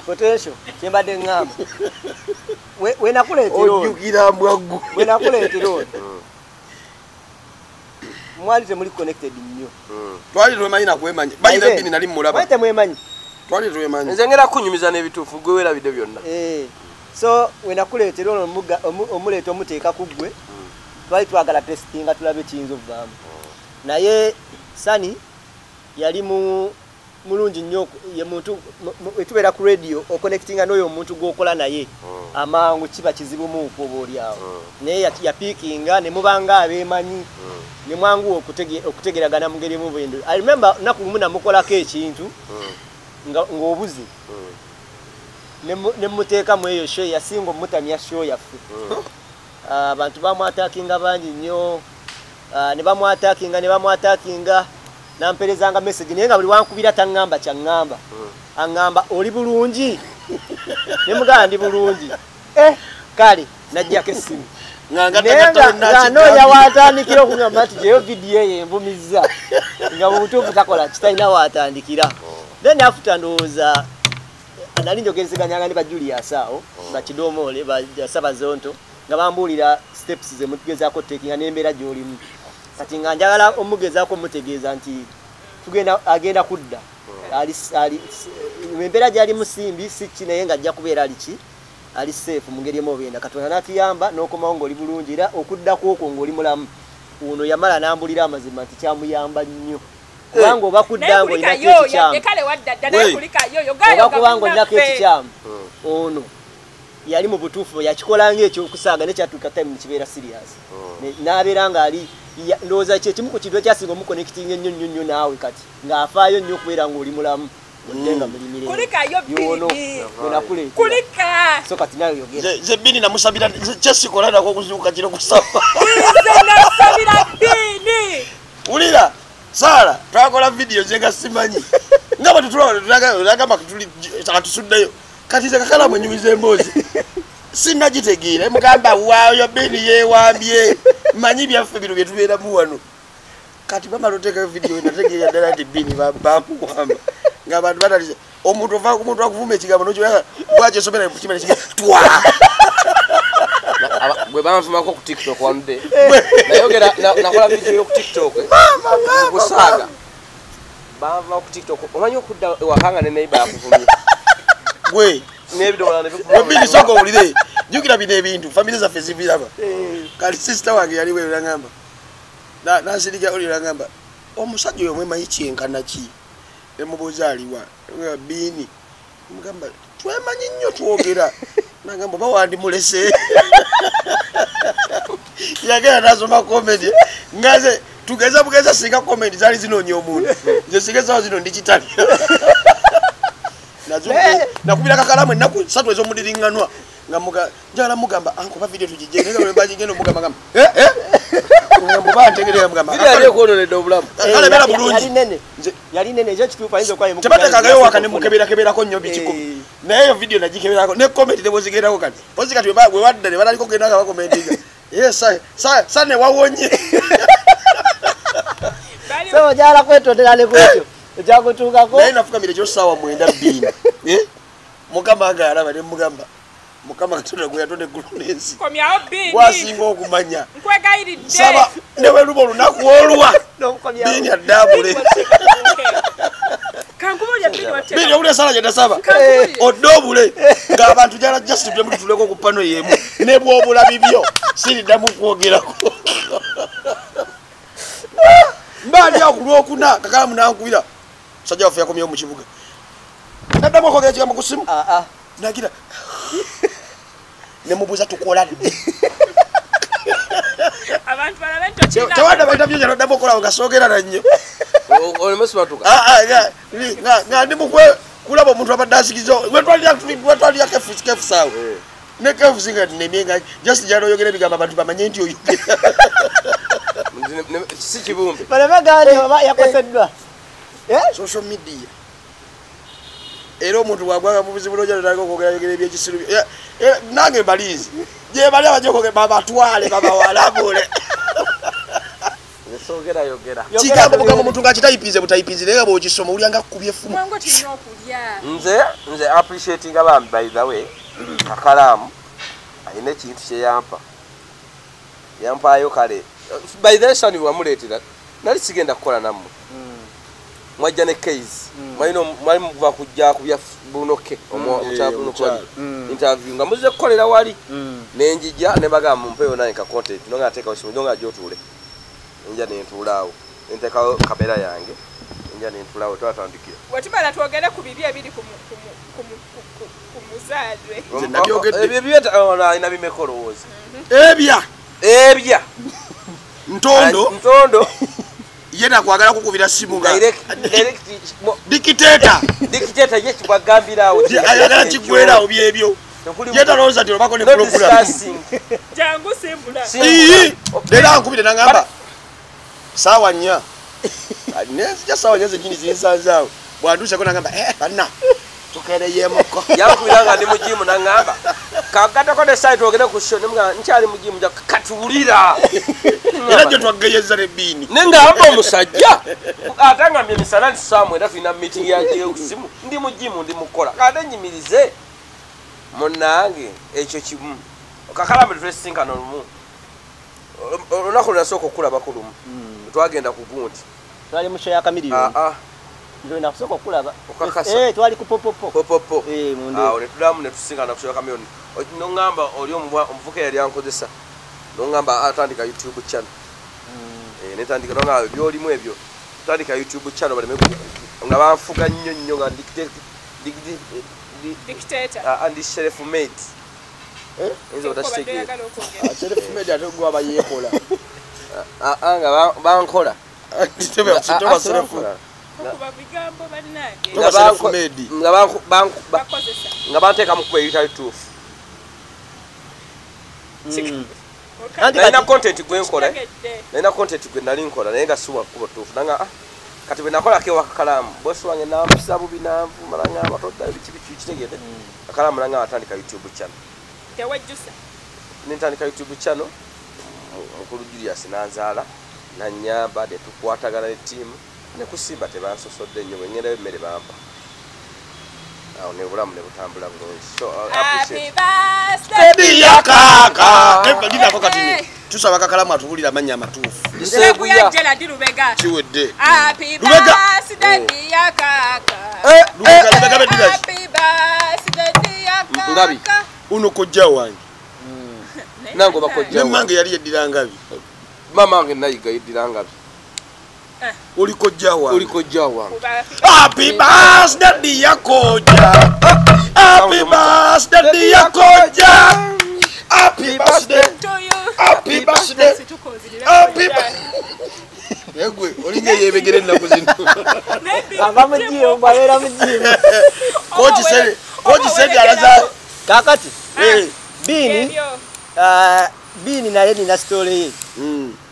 [SPEAKER 2] potensio kyembadde ŋŋamba. We- wenakuleetera
[SPEAKER 3] mbwaggu
[SPEAKER 2] wenakuleetera ono mwali temuli connected nnyo.
[SPEAKER 1] Mm.
[SPEAKER 3] twali twemanyi nakwemanya bayina bini nali mulaba.
[SPEAKER 2] temwemanyi
[SPEAKER 3] twali twemanyi.
[SPEAKER 1] Nze ngera kunyumiza n'ebituufu gwe weerabidde byonna.
[SPEAKER 2] Eh, so wenakuleetera ono omuleeta omuteeka ku ggwe twali twagala testinga tulabe kiyinza okuvaamu naye sani yali mu mulungi nnyo ye muntu mu- mu- wetubeera ku radio okonectinga n'oyo omuntu gwokola naye. Amangu kiba kizibu muuku oba oliawo naye ya- yapiikinga ne mubanga abeemanyi ne mwanguwa okutege- okutegeragana mu ngeri mu bwendo. I remember naku lumu namukolako ekintu nga ng'obuze ne mu- ne mmuteekamu eyo show yasinga omutamya show yaffe abantu bamwatakinga bangi nnyo. Ah, ne bamwatakinga ne bamwatakinga namperezanga message naye nga buli wankubira taŋŋamba kyaŋŋamba aŋŋamba oli bulungi? Ne mugamba ndi bulungi. Eh kale najjako essimu. Noonya watandikira okuŋamba nti gyeyo vidiyo eyo envumiza nga mubutuufu takola kitalina watandikira. Then afuta ndowooza nali njogezeganyanga ne ba julius awo bakidomole basabazonto nga bambuulira steps zemugezaako tekinga n'embeera gy'olimu. Kati nga njagala omugezaako omutegeeza nti tugenda agenda kudda. Ali ali embeera gyali musimbi si ki naye nga ajja kubeera ali ki? Ali seefu mu ngeri emu obenda katonda natuyamba n'okomawo ng'oli bulungi era okuddaku okwo ng'oli mulamu ono yamala n'ambulira amazima nti kyamuyamba nnyo. Kubanga oba kudda
[SPEAKER 4] naye
[SPEAKER 2] ng'olinako
[SPEAKER 4] kulikayo
[SPEAKER 2] ekikyamu oba kubanga olinako ekikyamu ono yali mu butuufu yakikola ngaekyokusaaga nekyatuuka time nekibeera serious. Ne- n'abeera ngaali ndowooza kyekimu ku kintu ekyasinga omukonekitinga ennyo nnyo nnyo naawe kati ng'afaayo nnyo okubeera ng'oli mulamu yogera.
[SPEAKER 3] Ze bini namusabira kyesikola nako okuzuuka kiro kusaba. Wulira saala twakola vidiyo zenga simanyi. Nga bwetutulagamba katusuddeyo kati ze kakalamu enyumiza emboozi. Sinagitegeera mugamba waayo bini yewambye manyi byaffe bino byetubeeramu wano. Kati bamala oteekayo vidiyo nategeera ddala nti bini ba- bamuwamba ngaabantu batalize omuntu ova omuntu akuvuma ekigambo nokiaa bwakyesomera kimene kige twa.
[SPEAKER 1] Bwe banvumako ku tiktok wanudde nayogera na- nakola vidiyo yo ku tiktok. Kusaaga banvuma ku tiktok. Omanyi okudda ewaka nga ne neiba yakuvumye
[SPEAKER 3] gwe
[SPEAKER 1] n'ebidomola
[SPEAKER 3] webini soka owulire jukira bino ebintu famire zaffe zibiraba kali sisita wange yaliwo eyo nagamba nasirika oli nagamba omusajja oyo mwemanyi kyenkana ki? Nemubuuza aliwa Nga biini mugamba twemanyi nnyo twogera. Nagamba oba wandimulese. Yagenda nasoma komenti ngaze tugeza bugeza singa komenti zali zinoonya omuntu. Nze sigezawo zino ndikitali nakubira kakalamu ennaku satu ez'omudiriŋŋanwa nga njagala mugamba ankuba vidiyo tugijengenda omugamba gamba mbuba ntegerera mugamba
[SPEAKER 1] vidiyo ali okwononedde obulamu.
[SPEAKER 3] Kale beera
[SPEAKER 2] yali
[SPEAKER 3] bulungi
[SPEAKER 2] nene.
[SPEAKER 3] Nze-
[SPEAKER 2] yali nene ekyo kituufu ayinza okuba yemu-
[SPEAKER 3] tebateekagayo waka nemukeberakeberako nnyo bikikumi
[SPEAKER 2] Eh.
[SPEAKER 3] naye eyo vidiyo nagikeberako ne komenti nebuzigerako kati. Ozi kati weba- bwe wadda ne balaliko kugenda nga bakomentinga. Ye sa- sa sa ne wawonye.
[SPEAKER 4] Bali
[SPEAKER 2] so ojala kwetondera nekwekyo ekyakutuukako
[SPEAKER 3] naye nafukamira ekyo saawa mwenda bbiri Eh? mukama agaalaba ne mugamba. Mukama katonda gwe yatonda eggulu n'ensi. Gwasinga okumanya. Saba ne bwe luba olunaku olwa. Biini addaabule
[SPEAKER 4] bini
[SPEAKER 3] obuli esala gye nasaba.
[SPEAKER 4] Kankubulya
[SPEAKER 3] odde obule. Ng'abantu jala just tule mututuleko ku pano yemu. Ne bw'obula bibyo siriddamu kwogerako. Mba ndi awo ku lwokuna kakalamu nankubira musajja waffe yakomyewo mu kibuga. Naddamu okwogera ekigambo ku simu?
[SPEAKER 2] Aa
[SPEAKER 3] nagira. Nemubuuza tukola ddi
[SPEAKER 4] abantu balabe
[SPEAKER 3] baita byo naddamu okolawo nga soogera nannyo
[SPEAKER 1] olemesimatuka
[SPEAKER 3] Ah, ah, nga- ndi mukwe kulaba omuntu abadde asikiza wetwalira kefusaawe ne kefusi nga nemye nga just jala oyogera ebigambo abantu bamanye nti oyogera
[SPEAKER 1] si kibumbe.
[SPEAKER 2] Gani oba yakoseddwa? Eh?
[SPEAKER 3] Social media. Era omuntu bwagwaga mu buzibu nojalataka okwogera yogera ebyekisiru bye. Eh, eh, nange mbaliizi. Gyebali abaja okwogera babatwale babawalabule. Kigambo bugambo omuntu ngaakitayipiize butayipiizi naye nga bwokisoma olya nga
[SPEAKER 4] tulina okulya.
[SPEAKER 1] Nze nze appreciating abambi by the way kakalaamu. Alina ekintu kyeyampa yampaayo kale. By the way sani wamuleetera. Nali sigenda kukola nammwe mwajja ne case mwali muva kujja kubya bunoke
[SPEAKER 3] Eh, omukyala.
[SPEAKER 1] interview. Nga muze kukolera wali. Nenjija nebagamba mumpeyo naye ka content nonga ateekawo esimu nonga gyotule nja nentuulaawo nentekawo kamera yange nja nentuulaawo twatandikira.
[SPEAKER 4] Wetumala twogere ku bibi ebiri ku mu- ku mu- ku mu- ku- ku- ku muzaadwe.
[SPEAKER 1] Ebyo byeta alina bimeka olowooza.
[SPEAKER 3] Ebya!
[SPEAKER 1] Ebya!
[SPEAKER 3] Ntondo.
[SPEAKER 1] Ntondo
[SPEAKER 3] ye nakwagala kukubira simu nga
[SPEAKER 1] dikiteeta
[SPEAKER 3] dikiteeta
[SPEAKER 1] ye kibwagambiraawo
[SPEAKER 3] ayagala kiggwerawo byebyo. Yetalowooza nti obako ne pulogulamu leero ankubire nagamba saawa nnya. Nenzija saawa nnya zenyini zinsanzaawo bwantuuseko nagamba "Eh, banna tukereyemuko
[SPEAKER 1] yankubira nga ndi mujimu naŋŋamba kagatako ne saiti ogende ku sho nemugaa nkyali mujimu katuwulira
[SPEAKER 3] era gye twageyeza nebbiini
[SPEAKER 1] nengamba omusajja atangambye emisana nti saamu era tulina meeting yakusimu ndi mujimu ndi mukola kate nyimirize munange ekyo kimu. Kakalambe tutwesisinkana olumu. Olu- olunaku lunasooka okulabako lumu. Twagenda ku gunti
[SPEAKER 2] twali mu show ya kamiliyoni
[SPEAKER 1] aa
[SPEAKER 2] nze nakusooka okulaba.
[SPEAKER 1] Okakasa.
[SPEAKER 2] Eh, twali ku popopo. Eh, munde.
[SPEAKER 1] awo netulamu netusinkana kusoka kamyoni noŋŋamba oli omuvuka eyali ankozesa noŋŋamba atandika youtube channel. Eh, netandika noŋŋamba byolimu ebyo tandika youtube channel baleme nga banfuga nnyo nnyo nga ndi- ah, ah, shelf mate nze otakitegeera
[SPEAKER 4] oyagala okwogera
[SPEAKER 3] serefumedi ate gwe aba yeekola.
[SPEAKER 1] Ah, ah, nga ba- bankola. Ah, ah, Nga banteeka mukuba eyitali tuufu
[SPEAKER 2] Anti
[SPEAKER 1] nalina content gwenkola nalina content gwe nali nkola naye nga siwa kuba tuufu nanga ah, kati bwe nakolako ewakakalamu bosi wange nampisa bubi nanvuma nangamba toddayo biki biki kitegede akalamu nanga atandika youtube channel.
[SPEAKER 4] Tewejjusa
[SPEAKER 1] nentandika youtube channel mu- mukulu julius nanzaala nanyamba netukwatagana ne tiimu nekusimba tebansosodde nnyo bwengendayo emmere bampa awo bulungi
[SPEAKER 4] birthday
[SPEAKER 3] yakaka linako kati
[SPEAKER 4] Eh.
[SPEAKER 3] tusaba kakalamu atuwulira amannya amatuufu. Kiwedde.
[SPEAKER 1] Eh,
[SPEAKER 4] dear
[SPEAKER 1] Ngabi.
[SPEAKER 3] uno kojja wange.
[SPEAKER 1] Nange bakojja
[SPEAKER 3] nemange yali yeddira ngabi.
[SPEAKER 1] Mama wange nayiga yeddirangabi
[SPEAKER 3] oli kojja wange.
[SPEAKER 1] Oli kojja wange.
[SPEAKER 4] Kuba-
[SPEAKER 3] happy birthday dear koja. Happy birthday dear koja. Happy birthday.
[SPEAKER 4] To you
[SPEAKER 3] happy birthday. Happy
[SPEAKER 4] kujja.
[SPEAKER 3] egwe olinga eyebegere ennaku zino.
[SPEAKER 4] Maybe
[SPEAKER 2] ava mujimu bwabeera mujimu
[SPEAKER 3] kokisere
[SPEAKER 4] Oba
[SPEAKER 3] kokisere
[SPEAKER 4] werekera-
[SPEAKER 3] alaza
[SPEAKER 2] kakati
[SPEAKER 3] Eh,
[SPEAKER 2] biini
[SPEAKER 4] Ebyo.
[SPEAKER 2] ah, biini naye nina sitole ye.
[SPEAKER 3] Mm.
[SPEAKER 2] Ah,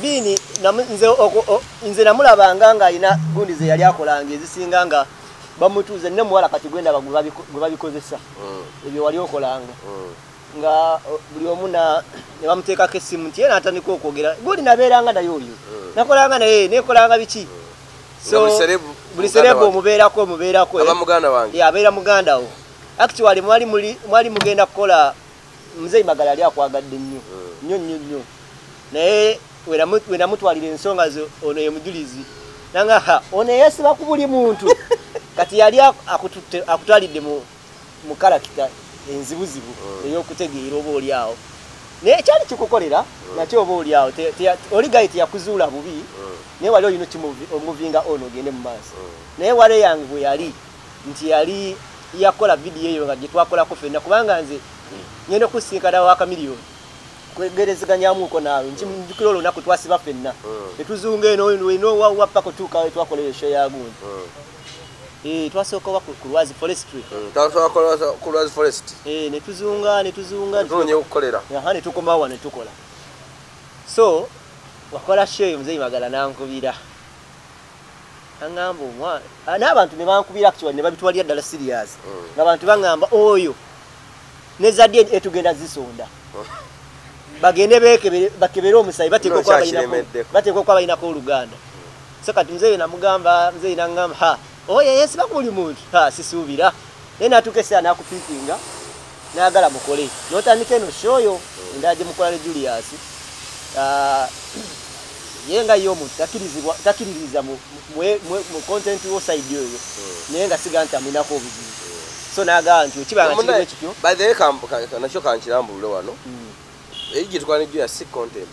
[SPEAKER 2] biini namu- nze oko- nze namulabanga ng'alina gundi ze yali akolanga ezisinga nga bamutuuze ne muwala kati gwendaba gwe babiko- gwe babikozesa.
[SPEAKER 1] Mm,
[SPEAKER 2] ebyo wali okolanga.
[SPEAKER 1] Mm.
[SPEAKER 2] nga buli omu ne bamuteekako essimu nti ye naatandika okwogera guli nabeeranga naye oyo? Nakolanga naye nekolanga biki?
[SPEAKER 1] Nga buli serebu-
[SPEAKER 2] omubeerako omubeerako abeera muganda wo. Actually mwali mugenda kukola muzeyi magala yali akwagadde nnyo. Nnyo nnyo nnyo. Naye wenamutwalira ensonga zo ono ye mujulizi. Nanga ha ono yeesiba ku buli muntu. Kati yali akutwalidde mu kalakita enzibuzibu ey'okutegeera oba oli awo. Naye ekyali kikukolera nakyo oba oli awo te- teya- oli gayi teyakuzuula bubi naye wali olina omuvinga ono ogende mu maaso. Naye wale yange bwe yali nti yali yakola vidiyo eyo nga gyetwakolako fenna kubanga nze ngenda okusinkana wakamiliyoni kwegerezeganyamuko naawe. Njukira olunaku twasiba fenna netuzunga eno enowawa paka otuukawo twakola esho yagundi twasooka wa ku lwazi forestry
[SPEAKER 1] ku lwazi forest.
[SPEAKER 2] Eh, netuzunga netuzunga
[SPEAKER 1] tunonye okukolera.
[SPEAKER 2] Aha netukomawo netukola. So wakola sheyo muzeyi magala nankubira. Aŋŋamba omwana ah, n'abantu ne bankubira actually ne babitwalira ddala serious. Ng'abantu baŋŋamba oyo nezadde etugenda zisonda bagende bakebere omusayi bateekwa
[SPEAKER 1] Kino
[SPEAKER 2] okuba balinako- oluganda. So kati muzeyi namugamba muzeyi naŋŋamba ha oyo yesiba ku buli muntu. Ha sisuubira. Naye natuuka esaa nakupiipinga nayagala mukole. Notandika eno shoyo endala gyemukola ne julius. Ah, ye nga ye omuntu takiririza mu- content wo side oyo naye nga siga nti amulinako obuzibu. So nagamba nti
[SPEAKER 1] ka- ka- nakyo kankirambulule wano eri gyetwanijjo ya sick content.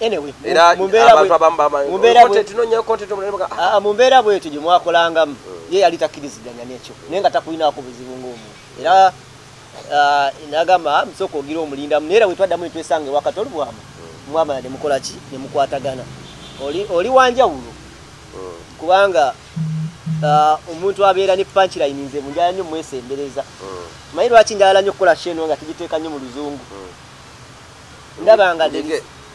[SPEAKER 2] Anyway mu-
[SPEAKER 1] era
[SPEAKER 2] mu mbeera
[SPEAKER 1] abantu
[SPEAKER 2] bwe-
[SPEAKER 1] abamu bama-
[SPEAKER 2] mu mbeera bwe-
[SPEAKER 1] content nonyayo content omulala baga, ah,
[SPEAKER 2] Ah, bwetyo gye mwakolangamu ye yali takkiriziganya nekyo naye nga takulinako buzibu ng'omuntu era ah, nagamba musooka ogira omulindamu. Naye era bwetwaddamu netwesanga ewakati olubwamu mwamala nemukola ki? Nemukwatagana oli wanjawulo kubanga ah, omuntu abeera ne punchline nze munjala nnyo mwesembereza. Manyi lwaki njagala nnyo okukola sheno nga tugiteeka nnyo mu luzungu ndaba nga.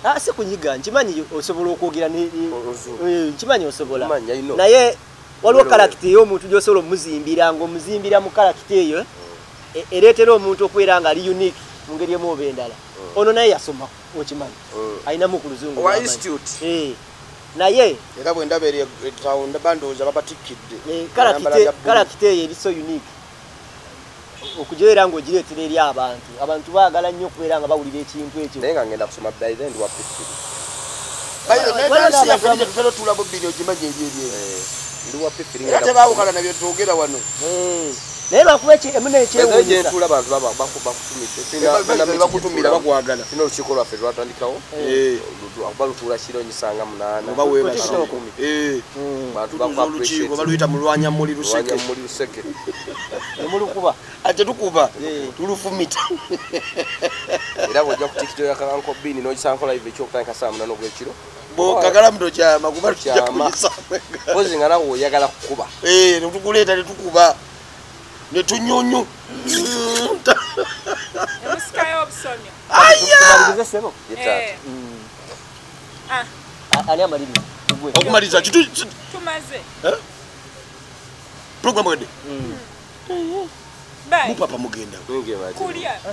[SPEAKER 2] Ah, si kunyiga nkimanyi osobola okwogera. Eh, nkimanyi osobola. Naye waliwo kalakita ey'omuntu gyosobola omuzimbira ng'omuzimbira mu kalakita eyo e- ereetera omuntu okubeera nga ali unique mu ngeri emu oba endala. Ono naye yasoma okimanyi.
[SPEAKER 1] Mm.
[SPEAKER 2] ayinamu ku luzungu naye
[SPEAKER 3] era bwe ndaba eri etawo bandowooza babatikkidde
[SPEAKER 2] kalakita kalakita eyo eri so unique okugyera ng'ogireetera eri abantu. Abantu baagala nnyo okubeera nga bawulira ekintu ekyo.
[SPEAKER 1] Naye nga ngenda kusoma by then ndi wa pipiri
[SPEAKER 3] nayensi yaffe tetutera otuulako bbiri okimanyi tebaawukana twogera wano.
[SPEAKER 2] Eh, naye lwakuba
[SPEAKER 1] abantu
[SPEAKER 3] bakutumira bakwagala.
[SPEAKER 1] Olukiiko lwaffe lwatandikawo
[SPEAKER 3] Eh.
[SPEAKER 1] kuba lutuula kiro nyisanga.
[SPEAKER 3] Eh. mulwanya muli luseke.
[SPEAKER 2] Eh.
[SPEAKER 3] tulufumita.
[SPEAKER 1] Era bwojja ku tikito yakalanko bini nogisanko live ekyokutandika saa munana ogwekiro
[SPEAKER 3] bwokagala muto kyama kuba tujja
[SPEAKER 1] Kyama.
[SPEAKER 3] kuyisamu
[SPEAKER 1] pozi nga nawe oyagala kukuba.
[SPEAKER 3] Netukuleeta netukuba
[SPEAKER 4] Eh,
[SPEAKER 2] A- ani amaliriza? Gwe.
[SPEAKER 3] okumaliza kitu
[SPEAKER 4] tumaze.
[SPEAKER 3] Programu wedde
[SPEAKER 4] Bye.
[SPEAKER 3] mupapa mugenda.
[SPEAKER 4] Kulya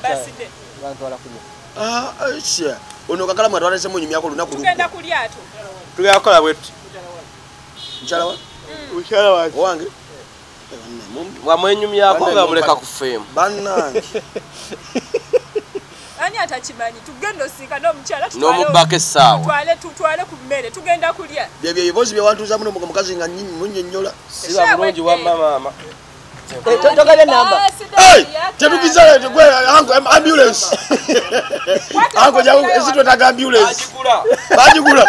[SPEAKER 4] baside.
[SPEAKER 2] bantwala kulya
[SPEAKER 3] Ah, asha ono kakalamu atwalesemu onyumyako olunaku
[SPEAKER 4] tugenda ku lyato.
[SPEAKER 3] Tugenda kukola bwetu mukyala wa? Mukyala wa owange?
[SPEAKER 1] Wamwenyumyako
[SPEAKER 3] Bannange
[SPEAKER 1] nga muleka
[SPEAKER 3] mupapa.
[SPEAKER 1] kufeemu
[SPEAKER 3] bannange.
[SPEAKER 4] Ani atakimanyi? Tugenda osiika n'omukyala tutwale-
[SPEAKER 1] n'omubako essaawa.
[SPEAKER 4] tutwale tutwale ku mmere tugenda kulya.
[SPEAKER 3] Byebyo ebibozi byewantuuza muno mukazi nga munyonnyola
[SPEAKER 1] siba bulungi wamma maama
[SPEAKER 2] Eh, togabya namba.
[SPEAKER 3] Tetugizayo tegwe ango ambulance. Ango jawo ezitwetaga ambulance. Bagigula